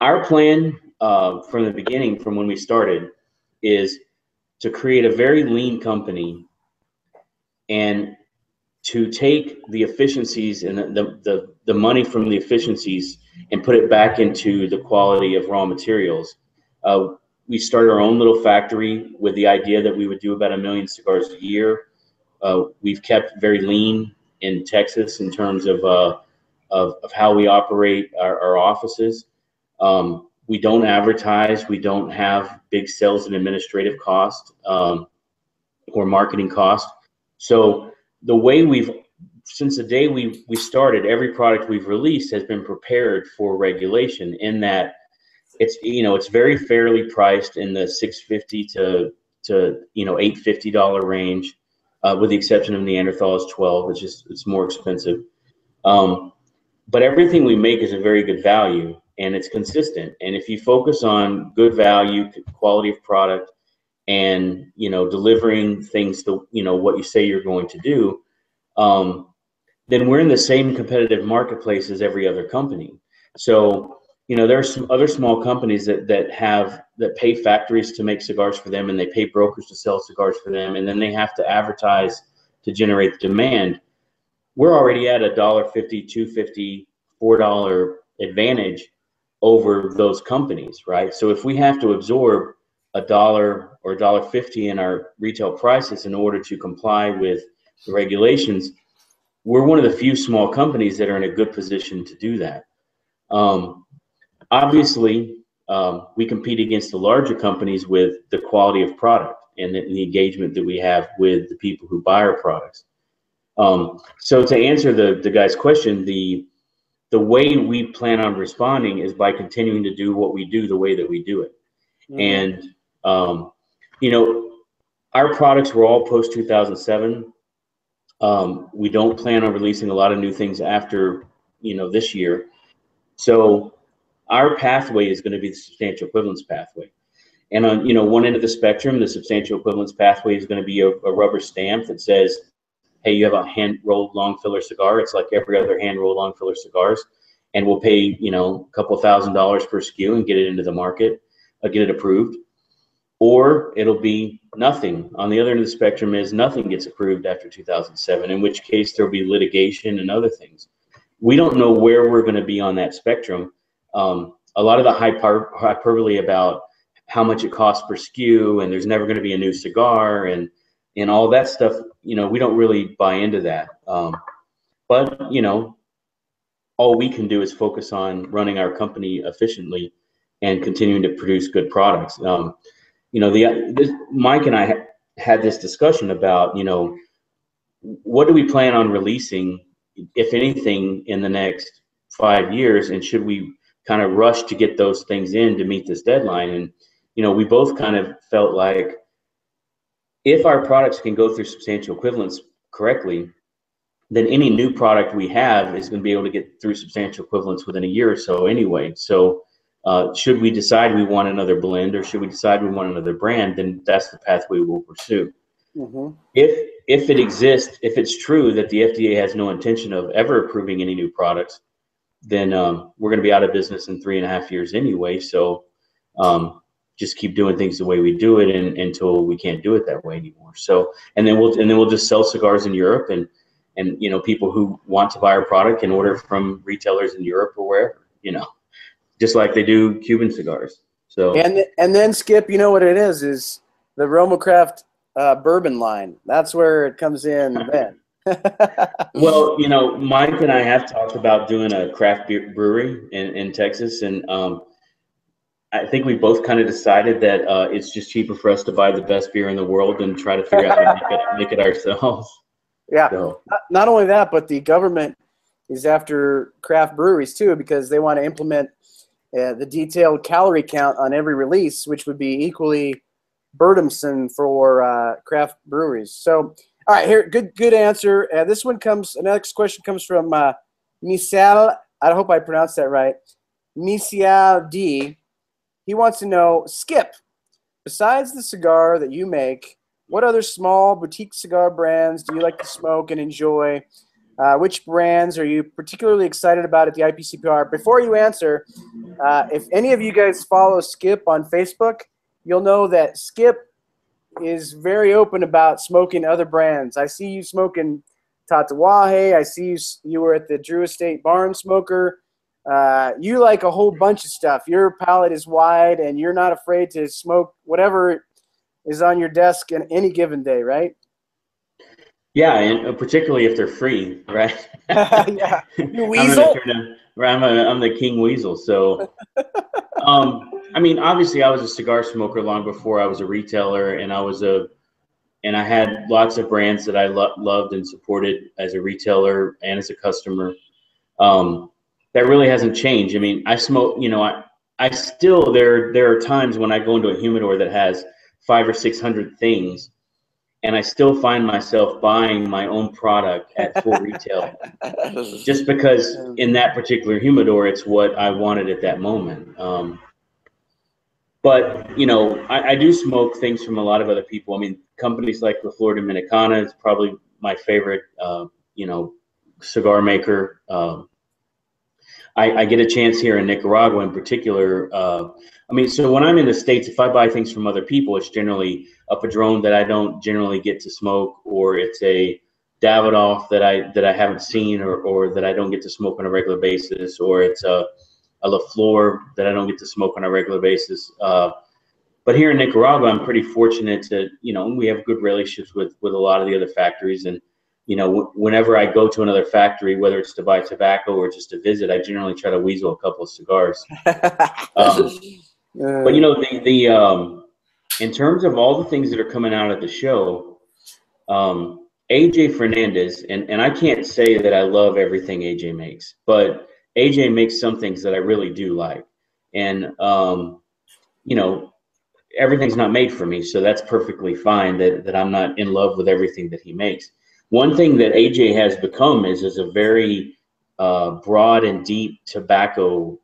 our plan uh, from the beginning, from when we started, is to create a very lean company and to take the efficiencies and the, the, the money from the efficiencies and put it back into the quality of raw materials. Uh, we started our own little factory with the idea that we would do about a million cigars a year. Uh, we've kept very lean in Texas in terms of, uh, of, of, how we operate our, our offices. Um, we don't advertise. We don't have big sales and administrative costs um, or marketing costs. So the way we've since the day we we started, every product we've released has been prepared for regulation. In that, it's you know it's very fairly priced in the six fifty to to you know eight fifty dollar range, uh, with the exception of Neanderthal is twelve, which is it's more expensive. Um, but everything we make is a very good value and it's consistent. And if you focus on good value, quality of product, and you know delivering things to you know what you say you're going to do, um, then we're in the same competitive marketplace as every other company. So you know there are some other small companies that that have that pay factories to make cigars for them, and they pay brokers to sell cigars for them, and then they have to advertise to generate the demand. We're already at a dollar fifty, two fifty, four dollar advantage over those companies, right? So if we have to absorb a dollar or a dollar fifty in our retail prices in order to comply with the regulations, we're one of the few small companies that are in a good position to do that. Um, obviously, um, we compete against the larger companies with the quality of product and the, the engagement that we have with the people who buy our products. Um, so to answer the, the guy's question, the the way we plan on responding is by continuing to do what we do the way that we do it. Mm-hmm. And, um, you know, our products were all post 2007. Um, we don't plan on releasing a lot of new things after, you know, this year. So our pathway is going to be the substantial equivalence pathway. And on, you know, one end of the spectrum, the substantial equivalence pathway is going to be a, a rubber stamp that says hey, you have a hand rolled long filler cigar. It's like every other hand rolled long filler cigars. And we'll pay, you know, a couple thousand dollars per SKU and get it into the market, uh, get it approved. Or it'll be nothing. On the other end of the spectrum is nothing gets approved after 2007, in which case there'll be litigation and other things. We don't know where we're going to be on that spectrum. Um, a lot of the hyper- hyperbole about how much it costs per SKU and there's never going to be a new cigar and and all that stuff you know we don't really buy into that um, but you know all we can do is focus on running our company efficiently and continuing to produce good products um, you know the this, mike and i ha- had this discussion about you know what do we plan on releasing if anything in the next five years and should we kind of rush to get those things in to meet this deadline and you know we both kind of felt like if our products can go through substantial equivalence correctly, then any new product we have is going to be able to get through substantial equivalence within a year or so anyway. So uh, should we decide we want another blend or should we decide we want another brand, then that's the pathway we'll pursue. Mm-hmm. If if it exists, if it's true that the FDA has no intention of ever approving any new products, then um, we're going to be out of business in three and a half years anyway. So um, just keep doing things the way we do it and, until we can't do it that way anymore. So, and then we'll and then we'll just sell cigars in Europe and and you know people who want to buy our product can order from retailers in Europe or wherever, you know, just like they do Cuban cigars. So and and then Skip, you know what it is is the RoMa Craft uh, bourbon line. That's where it comes in then. well, you know, Mike and I have talked about doing a craft beer brewery in, in Texas, and um, I think we both kind of decided that uh, it's just cheaper for us to buy the best beer in the world and try to figure out how to make it, make it ourselves. Yeah. So. Not only that, but the government is after craft breweries too because they want to implement uh, the detailed calorie count on every release, which would be equally burdensome for uh, craft breweries. So All right, here, good, good answer. Uh, this one comes. Next question comes from uh, Misal. I hope I pronounced that right. Misial D. He wants to know, Skip. Besides the cigar that you make, what other small boutique cigar brands do you like to smoke and enjoy? Uh, which brands are you particularly excited about at the IPCPR? Before you answer, uh, if any of you guys follow Skip on Facebook, you'll know that Skip is very open about smoking other brands. I see you smoking Tatuaje. I see you, you were at the Drew Estate Barn Smoker. Uh, you like a whole bunch of stuff. Your palate is wide, and you're not afraid to smoke whatever is on your desk in any given day, right? Yeah, and uh, particularly if they're free, right? yeah, you weasel. I'm, I'm, a, I'm the king weasel. So, um, I mean, obviously, I was a cigar smoker long before I was a retailer, and I was a, and I had lots of brands that I lo- loved and supported as a retailer and as a customer. Um, that really hasn't changed. I mean, I smoke. You know, I I still there there are times when I go into a humidor that has five or six hundred things and I still find myself buying my own product at full retail just because in that particular humidor, it's what I wanted at that moment. Um, but you know, I, I, do smoke things from a lot of other people. I mean, companies like La Flor Dominicana is probably my favorite, uh, you know, cigar maker. Um, I, I, get a chance here in Nicaragua, in particular. Uh, I mean, so when I'm in the states, if I buy things from other people, it's generally a Padron that I don't generally get to smoke, or it's a Davidoff that I that I haven't seen, or or that I don't get to smoke on a regular basis, or it's a a La Flor that I don't get to smoke on a regular basis. Uh, but here in Nicaragua, I'm pretty fortunate to, you know, we have good relationships with with a lot of the other factories, and you know, w- whenever I go to another factory, whether it's to buy tobacco or just to visit, I generally try to weasel a couple of cigars. um, but you know, the the um, in terms of all the things that are coming out at the show, um, AJ Fernandez, and and I can't say that I love everything AJ makes, but AJ makes some things that I really do like, and um, you know, everything's not made for me, so that's perfectly fine. That that I'm not in love with everything that he makes one thing that AJ has become is is a very uh, broad and deep tobacco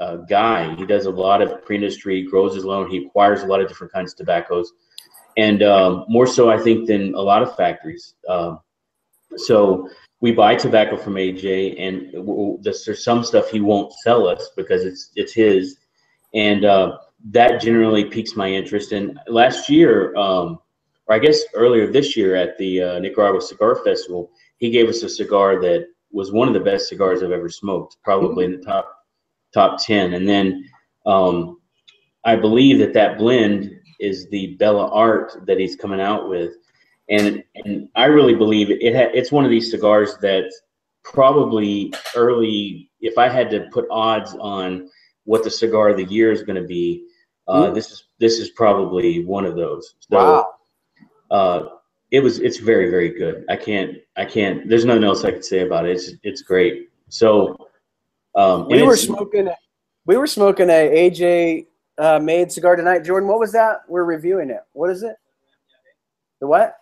uh, guy. He does a lot of pre-industry, grows his own. He acquires a lot of different kinds of tobaccos, and um, more so, I think, than a lot of factories. Uh, so we buy tobacco from AJ, and w- there's some stuff he won't sell us because it's it's his, and uh, that generally piques my interest. And last year, um, or I guess earlier this year at the uh, Nicaragua Cigar Festival, he gave us a cigar that was one of the best cigars I've ever smoked, probably in the top top ten. And then um, I believe that that blend is the Bellas Artes that he's coming out with, and and I really believe it. it ha- it's one of these cigars that probably early. If I had to put odds on what the cigar of the year is going to be, uh, this is this is probably one of those. So, wow uh, it was it's very very good. I can't I can't. There's nothing else I could say about it. It's it's great. So um, we were smoking. We were smoking a AJ uh, made cigar tonight. Jordan, what was that? We're reviewing it. What is it? The what?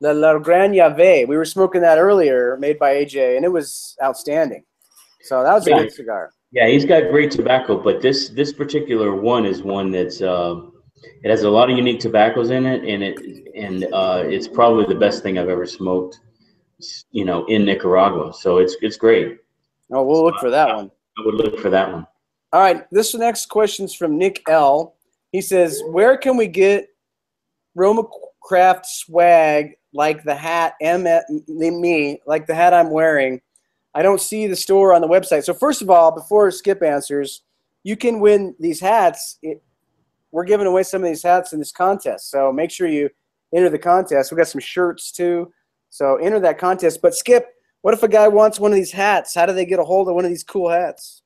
The La Gran Llave. We were smoking that earlier, made by AJ, and it was outstanding. So that was yeah. a good cigar. Yeah, he's got great tobacco, but this this particular one is one that's. Um, it has a lot of unique tobaccos in it, and it and uh, it's probably the best thing I've ever smoked. You know, in Nicaragua, so it's it's great. Oh, we'll look for that one. I would look for that one. All right, this next question is from Nick L. He says, "Where can we get Roma Craft swag like the hat M me like the hat I'm wearing? I don't see the store on the website. So first of all, before Skip answers, you can win these hats we're giving away some of these hats in this contest. So make sure you enter the contest. We got some shirts too. So enter that contest. But Skip, what if a guy wants one of these hats? How do they get a hold of one of these cool hats?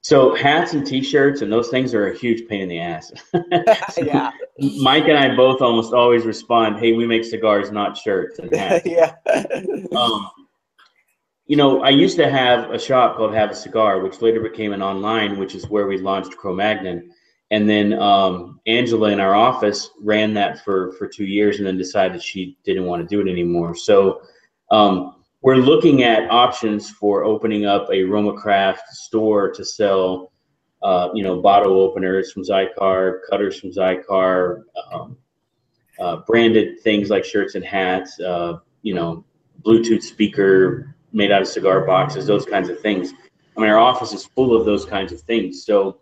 So hats and t-shirts and those things are a huge pain in the ass. yeah. Mike and I both almost always respond, "Hey, we make cigars, not shirts and hats." yeah. um, you know, I used to have a shop called Have a Cigar, which later became an online, which is where we launched Cro-Magnon and then um, Angela in our office ran that for for two years, and then decided she didn't want to do it anymore. So um, we're looking at options for opening up a RoMa Craft store to sell, uh, you know, bottle openers from Xikar, cutters from Xikar, um, uh, branded things like shirts and hats, uh, you know, Bluetooth speaker made out of cigar boxes, those kinds of things. I mean, our office is full of those kinds of things. So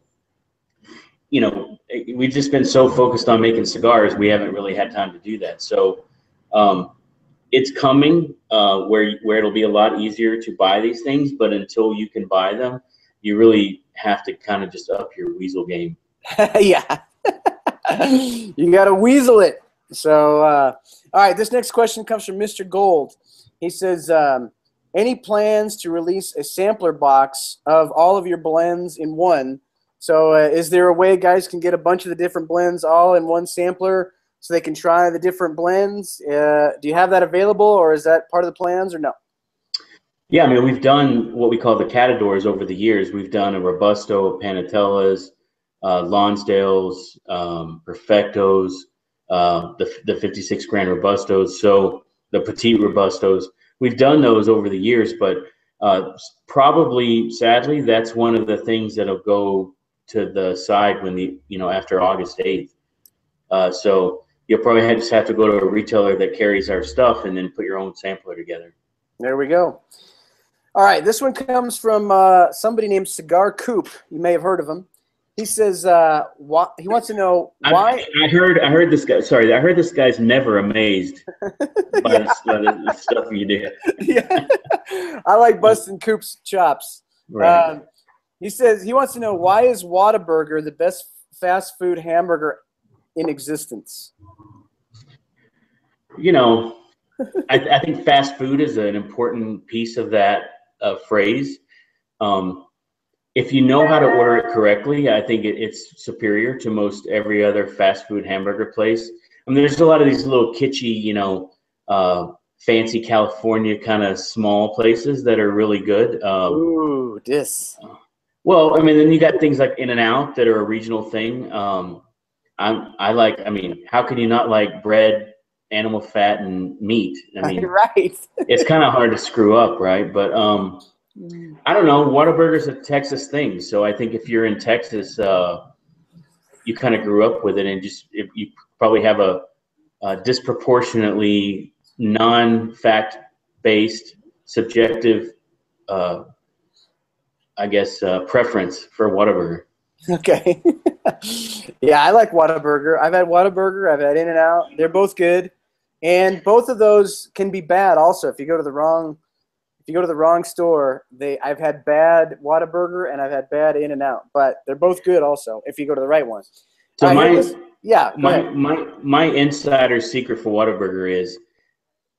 you know, we've just been so focused on making cigars, we haven't really had time to do that. So um, it's coming uh, where where it'll be a lot easier to buy these things, but until you can buy them, you really have to kind of just up your weasel game. yeah, you got to weasel it. So, uh, all right, this next question comes from Mr. Gold. He says, um, "Any plans to release a sampler box of all of your blends in one?" So uh, is there a way guys can get a bunch of the different blends all in one sampler so they can try the different blends? Uh, do you have that available or is that part of the plans or no? Yeah, I mean, we've done what we call the catadors over the years. We've done a Robusto, Panatellas, uh, Lonsdales, um, Perfectos, uh, the, the 56 grand Robustos, so the Petite Robustos. We've done those over the years, but uh, probably, sadly, that's one of the things that'll go to the side when the you know after August 8th. Uh, so you'll probably have, just have to go to a retailer that carries our stuff and then put your own sampler together. There we go. All right, this one comes from uh, somebody named Cigar Coop. You may have heard of him. He says uh, why, he wants to know why. I, I, heard I heard this guy. Sorry, I heard this guy's never amazed by, yeah. the, the, stuff you do. yeah, I like busting Coop's chops. Right. Um, he says he wants to know why is Whataburger the best fast food hamburger in existence? You know, I, I, think fast food is an important piece of that uh, phrase. Um, if you know how to order it correctly, I think it, it's superior to most every other fast food hamburger place. I mean, there's a lot of these little kitschy, you know, uh, fancy California kind of small places that are really good. Um, Ooh, this. Well, I mean, then you got things like In and Out that are a regional thing. Um, I'm, I like. I mean, how can you not like bread, animal fat, and meat? I mean, right. it's kind of hard to screw up, right? But um, mm. I don't know. Whataburger's a Texas thing, so I think if you're in Texas, uh, you kind of grew up with it, and just if you probably have a, a disproportionately non-fact based subjective uh, I guess, uh, preference for Whataburger. Okay. yeah, I like Whataburger. I've had Whataburger. I've had In and Out. They're both good, and both of those can be bad. Also, if you go to the wrong, if you go to the wrong store, they I've had bad Whataburger and I've had bad In and Out, but they're both good. Also, if you go to the right one. So my yeah, my, my my insider secret for Whataburger is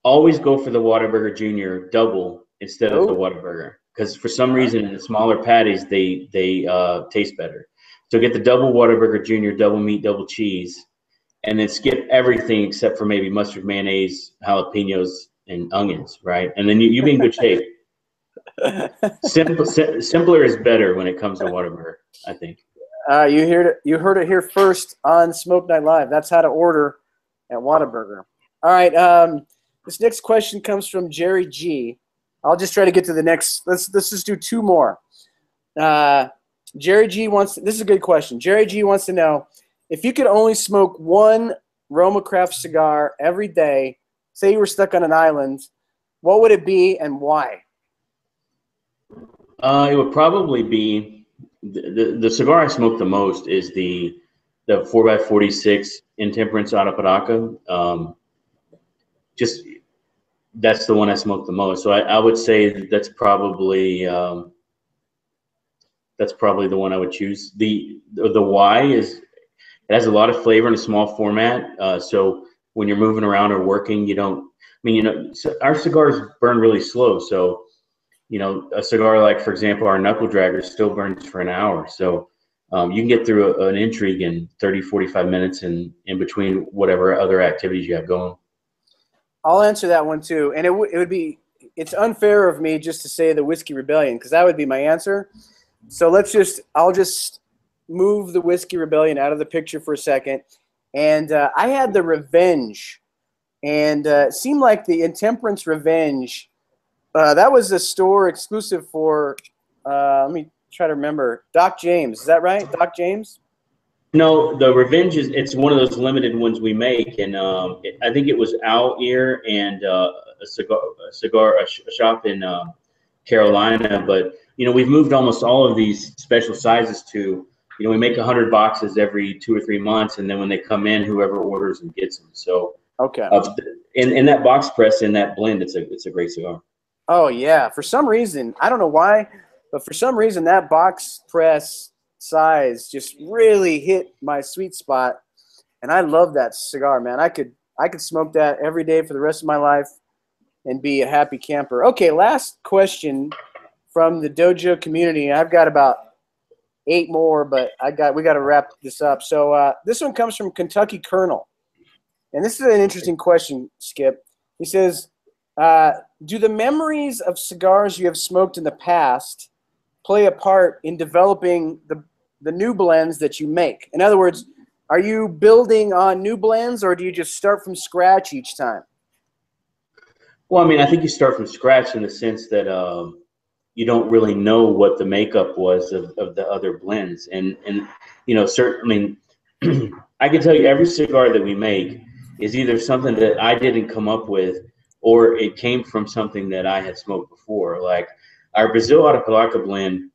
always go for the Whataburger Junior double instead of the Whataburger because for some reason in the smaller patties they they uh, taste better. So get the double Whataburger Junior, double meat, double cheese, and then skip everything except for maybe mustard, mayonnaise, jalapenos, and onions, right? And then you you be in good shape. Simple, simpler is better when it comes to Whataburger, I think. Uh, you heard it. You heard it here first on Smoke Night Live. That's how to order at Whataburger. All right. Um, this next question comes from Jerry G. I'll just try to get to the next. Let's let's just do two more. Uh, Jerry G wants. This is a good question. Jerry G wants to know if you could only smoke one Roma Craft cigar every day. Say you were stuck on an island, what would it be and why? Uh, it would probably be the, the, the cigar I smoke the most is the the four x forty six Intemperance Arapiraca. Um, just that's the one I smoke the most. So I, I would say that's probably um, that's probably the one I would choose. The the Y is it has a lot of flavor in a small format. Uh, so when you're moving around or working, you don't. I mean, you know, our cigars burn really slow. So you know, a cigar like, for example, our knuckle dragger still burns for an hour. So um, you can get through a, an intrigue in 30, 45 minutes in, in between whatever other activities you have going. I'll answer that one too. And it, w- it would be, it's unfair of me just to say the Whiskey Rebellion because that would be my answer. So let's just, I'll just move the Whiskey Rebellion out of the picture for a second. And uh, I had the Revenge, and uh, it seemed like the Intemperance Revenge. Uh, that was a store exclusive for. Uh, let me try to remember. Doc James, is that right? Doc James. No, the Revenge is it's one of those limited ones we make, and um, it, I think it was Owl Ear and uh, a cigar, a cigar, a, sh- a shop in uh, Carolina. But you know, we've moved almost all of these special sizes to. You know, we make a hundred boxes every two or three months, and then when they come in, whoever orders and gets them. So, Okay. uh, in in that box press, in that blend, it's a it's a great cigar. Oh yeah. For some reason, I don't know why, but for some reason that box press size just really hit my sweet spot, and I love that cigar, man. I could I could smoke that every day for the rest of my life, and be a happy camper. Okay, last question from the dojo community. I've got about eight more, but I got we got to wrap this up. So uh, this one comes from Kentucky Colonel, and this is an interesting question, Skip. He says, uh, "Do the memories of cigars you have smoked in the past play a part in developing the the new blends that you make? In other words, are you building on new blends, or do you just start from scratch each time?" Well, I mean, I think you start from scratch in the sense that um, you don't really know what the makeup was of, of the other blends, and and you know, certainly, I can tell you every cigar that we make is either something that I didn't come up with, or it came from something that I had smoked before. Like our Brazil Arapiraca blend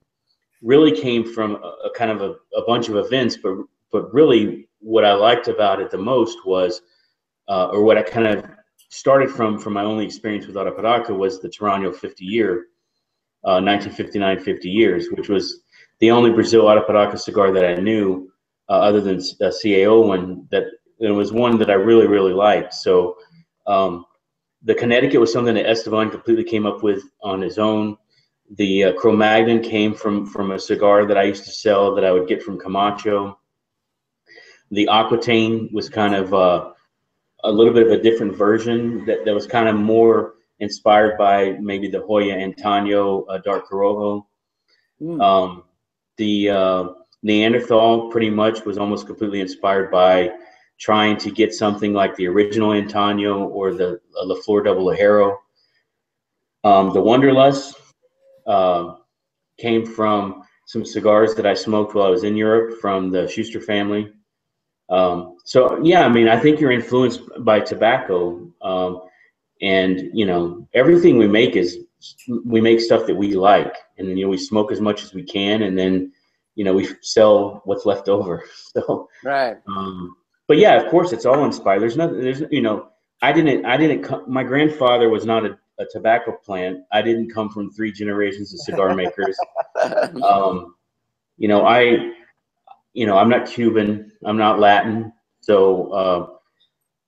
really came from a, a kind of a, a bunch of events, but but really what I liked about it the most was, uh, or what I kind of started from from my only experience with Arapiraca was the Torano 50 year, uh, 1959 50 years, which was the only Brazil Arapiraca cigar that I knew, uh, other than a CAO one that it was one that I really really liked. So um, the Connecticut was something that Estevan completely came up with on his own. The uh, Cro-Magnon came from from a cigar that I used to sell that I would get from Camacho. The Aquitaine was kind of uh, a little bit of a different version that, that was kind of more inspired by maybe the Joya Antaño uh, Dark Corojo. Mm. Um, the uh, Neanderthal pretty much was almost completely inspired by trying to get something like the original Antaño or the uh, La Flor Double Ligero. Um, the Wunderlust uh, came from some cigars that I smoked while I was in Europe from the Schuster family. Um, so yeah, I mean, I think you're influenced by tobacco, um, and you know, everything we make is we make stuff that we like, and then you know we smoke as much as we can, and then you know we sell what's left over. So, Right. um, but yeah, of course, it's all inspired. There's nothing. There's you know, I didn't. I didn't. Co- my grandfather was not a, a tobacco plant. I didn't come from three generations of cigar makers. um, you know, I, you know, I'm not Cuban. I'm not Latin. So, uh,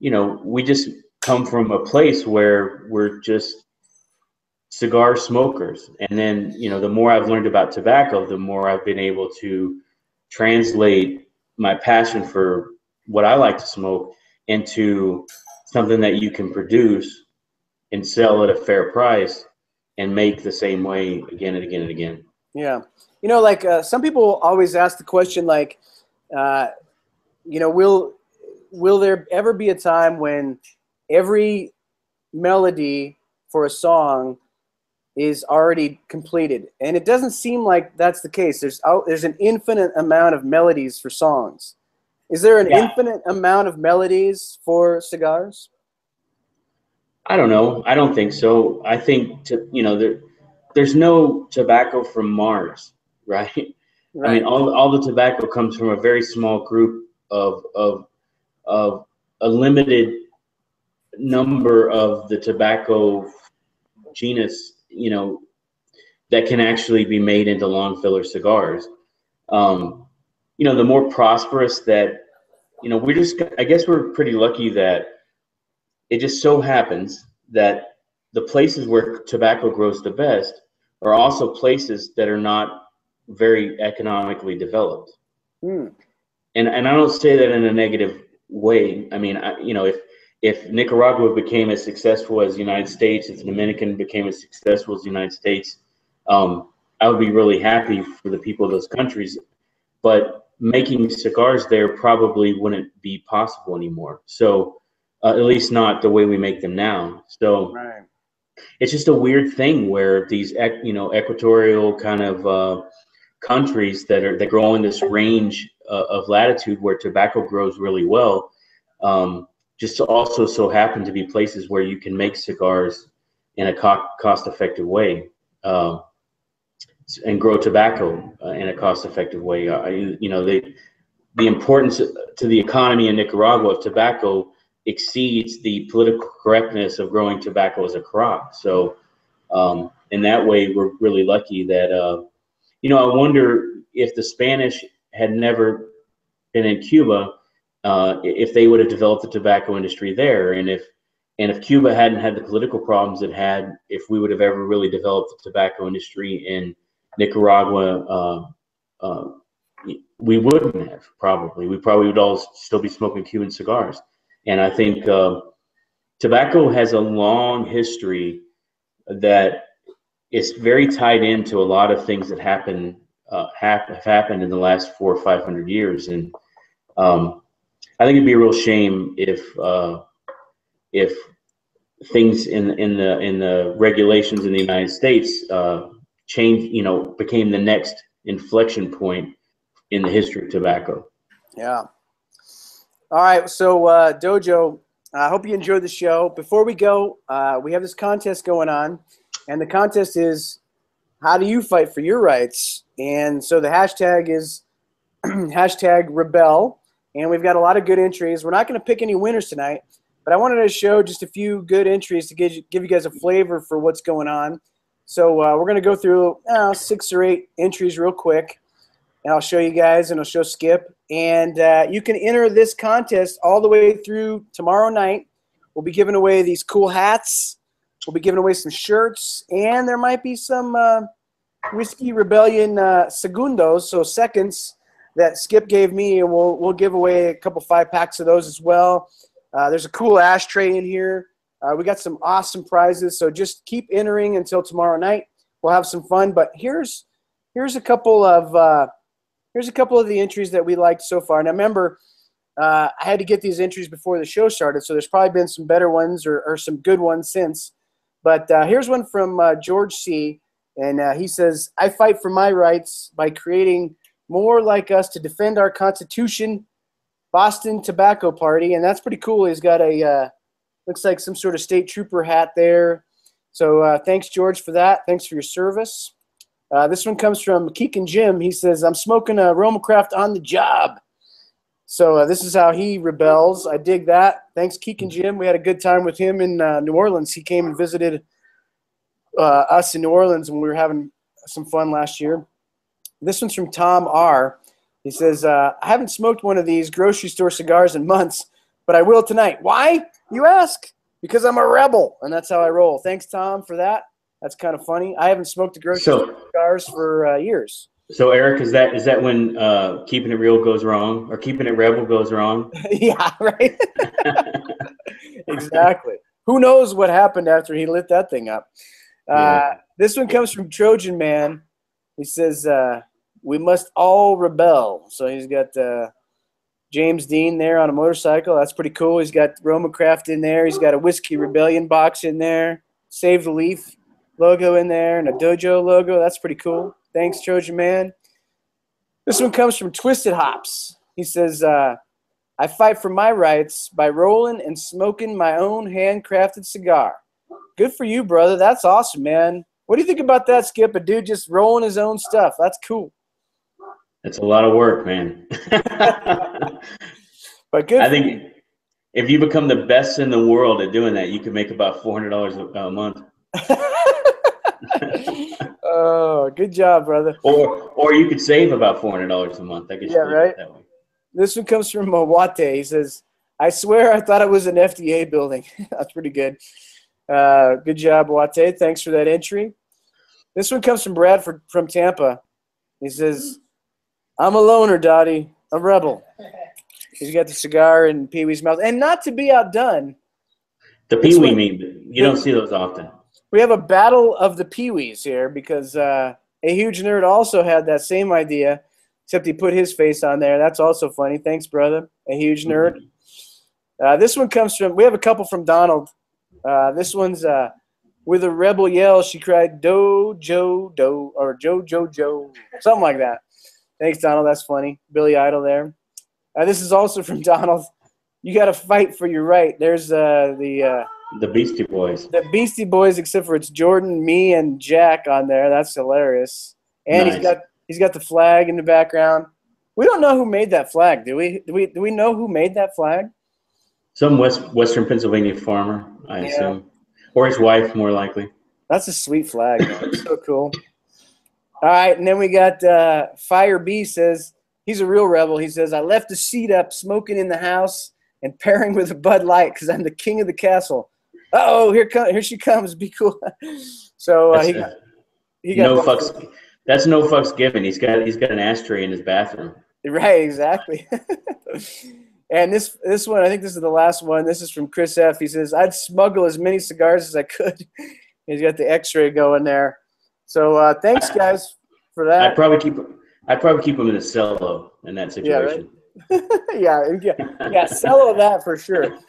you know, we just come from a place where we're just cigar smokers. And then, you know, the more I've learned about tobacco, the more I've been able to translate my passion for what I like to smoke into something that you can produce and sell at a fair price and make the same way again and again and again. Yeah. You know, like uh, some people always ask the question, like, uh, you know, will will there ever be a time when every melody for a song is already completed? And it doesn't seem like that's the case. There's out, there's an infinite amount of melodies for songs. Is there an Yeah. infinite amount of melodies for cigars? I don't know. I don't think so. I think to you know there, there's no tobacco from Mars, right? I mean, all all the tobacco comes from a very small group of of of a limited number of the tobacco genus, you know, that can actually be made into long filler cigars. Um, you know, the more prosperous that, you know, we're just, I guess we're pretty lucky that it just so happens that the places where tobacco grows the best are also places that are not very economically developed. Hmm. And and I don't say that in a negative way. I mean, I, you know, if if Nicaragua became as successful as the United States, if the Dominican became as successful as the United States, um, I would be really happy for the people of those countries. But making cigars there probably wouldn't be possible anymore. So uh, at least not the way we make them now. So Right. it's just a weird thing where these you know equatorial kind of uh, countries that are that grow in this range uh, of latitude where tobacco grows really well um, just also so happen to be places where you can make cigars in a co- cost effective way uh, and grow tobacco uh, in a cost effective way uh, you, you know they the importance to the economy in Nicaragua of tobacco exceeds the political correctness of growing tobacco as a crop. So, um, in that way, we're really lucky that, uh, you know, I wonder if the Spanish had never been in Cuba, uh, if they would have developed the tobacco industry there, and if and if Cuba hadn't had the political problems it had, if we would have ever really developed the tobacco industry in Nicaragua, uh, uh, we wouldn't have probably. We probably would all still be smoking Cuban cigars. And I think uh, tobacco has a long history that is very tied into a lot of things that happen uh, have, have happened in the last four or five hundred years. And um, I think it'd be a real shame if uh, if things in in the in the regulations in the United States uh, change, you know, became the next inflection point in the history of tobacco. Yeah. All right. So, uh, Dojo, I hope you enjoyed the show. Before we go, uh, we have this contest going on, and the contest is how do you fight for your rights? And so the hashtag is hashtag rebel, and we've got a lot of good entries. We're not going to pick any winners tonight, but I wanted to show just a few good entries to give you, give you guys a flavor for what's going on. So uh, we're going to go through uh, six or eight entries real quick and I'll show you guys and I'll show Skip. And uh, you can enter this contest all the way through tomorrow night. We'll be giving away these cool hats. We'll be giving away some shirts, and there might be some uh, Whiskey Rebellion uh, segundos, so seconds that Skip gave me, and we'll we'll give away a couple five packs of those as well. Uh, there's a cool ashtray in here. Uh, we got some awesome prizes, so just keep entering until tomorrow night. We'll have some fun. But here's here's a couple of uh, here's a couple of the entries that we liked so far. Now, remember, uh, I had to get these entries before the show started, so there's probably been some better ones or, or some good ones since. But uh, here's one from uh, George C. And he says, I fight for my rights by creating more like us to defend our Constitution, Boston Tobacco Party. And that's pretty cool. He's got a, uh, looks like some sort of state trooper hat there. So uh, thanks, George, for that. Thanks for your service. Uh, this one comes from Keegan Jim. He says, I'm smoking a Roma Craft on the job. So uh, this is how he rebels. I dig that. Thanks, Keegan Jim. We had a good time with him in uh, New Orleans. He came and visited uh, us in New Orleans when we were having some fun last year. This one's from Tom R. He says, uh, I haven't smoked one of these grocery store cigars in months, but I will tonight. Why, you ask? Because I'm a rebel, and that's how I roll. Thanks, Tom, for that. That's kind of funny. I haven't smoked a grocery So- store cigars for uh, years. So Eric, is that is that when uh, keeping it real goes wrong or keeping it rebel goes wrong? yeah, right. exactly. Who knows what happened after he lit that thing up? Uh, Yeah. This one comes from Trojan Man. He says, uh, "We must all rebel." So he's got uh, James Dean there on a motorcycle. That's pretty cool. He's got Roma Craft in there. He's got a Whiskey Rebellion box in there. Save the Leaf logo in there and a Dojo logo. That's pretty cool. Thanks, Trojan Man. This one comes from Twisted Hops. He says, uh, I fight for my rights by rolling and smoking my own handcrafted cigar. Good for you, brother. That's awesome, man. What do you think about that, Skip? A dude just rolling his own stuff. That's cool. That's a lot of work, man. But good. I think if you become the best in the world at doing that, you can make about four hundred dollars a month, oh, good job, brother. or or you could save about four hundred dollars a month. I guess Yeah, could look at it right. That way. This one comes from Mawate. He says, I swear I thought it was an FDA building. That's pretty good. Uh, good job, Wate. Thanks for that entry. This one comes from Bradford from Tampa. He says, I'm a loner, Dottie, a rebel. He's got the cigar in Pee Wee's mouth. And not to be outdone, The Pee Wee meme, you don't see those often. we have a battle of the Pee Wees here because uh, a huge nerd also had that same idea except he put his face on there. That's also funny. Thanks, brother. A huge nerd. Uh, this one comes from. We have a couple from Donald. Uh, this one's uh, with a rebel yell. She cried, "Do Joe Do" or "Joe Joe Joe," something like that. Thanks, Donald. That's funny. Billy Idol there. Uh, this is also from Donald. You got to fight for your right. There's uh, the uh, The Beastie Boys. the Beastie Boys, except for it's Jordan, me, and Jack on there. That's hilarious. And he's Nice. got he's got the flag in the background. We don't know who made that flag, do we? Do we do we know who made that flag? Some West Western Pennsylvania farmer, I Yeah. assume, or his wife, more likely. That's a sweet flag. So cool. All right, and then we got uh, Fire B says he's a real rebel. He says I left the seat up, smoking in the house, and pairing with a Bud Light because I'm the king of the castle. Oh, here come here she comes. Be cool. so uh, he got he got no fucks. That's no fucks given. He's got he's got an ashtray in his bathroom. Right, exactly. and this this one, I think this is the last one. This is from Chris F. He says, "I'd smuggle as many cigars as I could." He's got the X-ray going there. So uh, thanks, guys, for that. I'd probably keep I'd probably keep him in a cello in that situation. Yeah, right. yeah, yeah, yeah. Sell that for sure.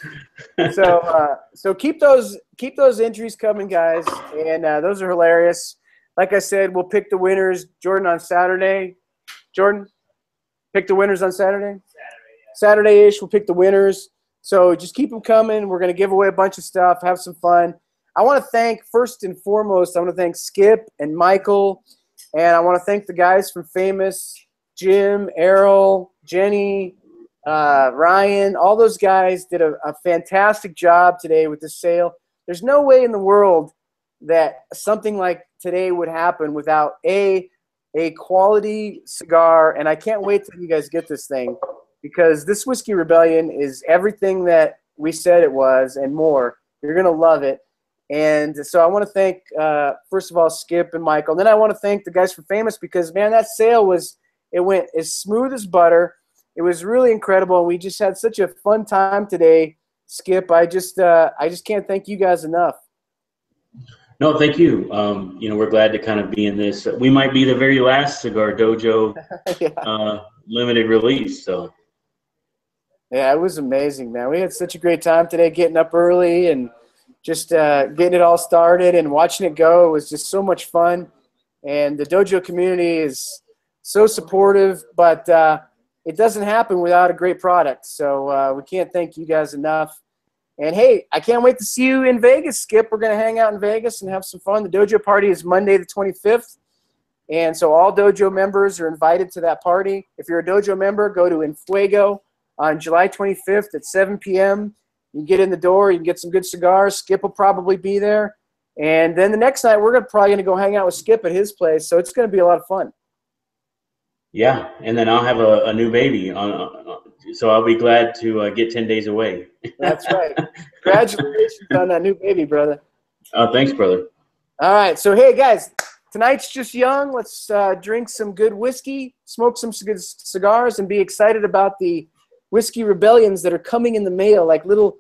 So, uh, so keep those keep those entries coming, guys, and uh, those are hilarious. Like I said, we'll pick the winners. Jordan on Saturday. Jordan, pick the winners on Saturday. Saturday ish, we'll pick the winners. So just keep them coming. We're gonna give away a bunch of stuff. Have some fun. I want to thank first and foremost. I want to thank Skip and Michael, and I want to thank the guys from Famous, Jim, Errol, Jenny, uh, Ryan. All those guys did a, a fantastic job today with the sale. There's no way in the world that something like today would happen without a a quality cigar. And I can't wait till you guys get this thing because this whiskey rebellion is everything that we said it was and more. You're gonna love it. And so I want to thank, uh, first of all, Skip and Michael. And then I want to thank the guys from Famous because, man, that sale was, it went as smooth as butter. It was really incredible. And we just had such a fun time today, Skip. I just, uh, I just can't thank you guys enough. No, thank you. Um, you know, we're glad to kind of be in this. We might be the very last Cigar Dojo yeah. uh, limited release. So Yeah, it was amazing, man. We had such a great time today getting up early and just uh, getting it all started and watching it go. It was just so much fun. And the dojo community is so supportive, but uh, it doesn't happen without a great product. So uh, we can't thank you guys enough. And hey, I can't wait to see you in Vegas, Skip. We're going to hang out in Vegas and have some fun. The dojo party is Monday, the 25th. And so all dojo members are invited to that party. If you're a dojo member, go to Infuego on July 25th at 7 p.m. You get in the door, you can get some good cigars. Skip will probably be there. And then the next night, we're gonna, probably going to go hang out with Skip at his place. So it's going to be a lot of fun. yeah, and then I'll have a, a new baby. On, so I'll be glad to uh, get ten days away. That's right. Congratulations on that new baby, brother. Uh, thanks, brother. All right. So, hey, guys, tonight's just young. Let's uh, drink some good whiskey, smoke some c- good cigars, and be excited about the whiskey rebellions that are coming in the mail like little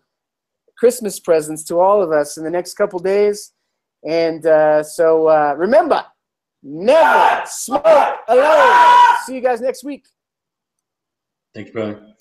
Christmas presents to all of us in the next couple days. And uh, so uh, remember, never smoke alone. See you guys next week. Thanks, brother.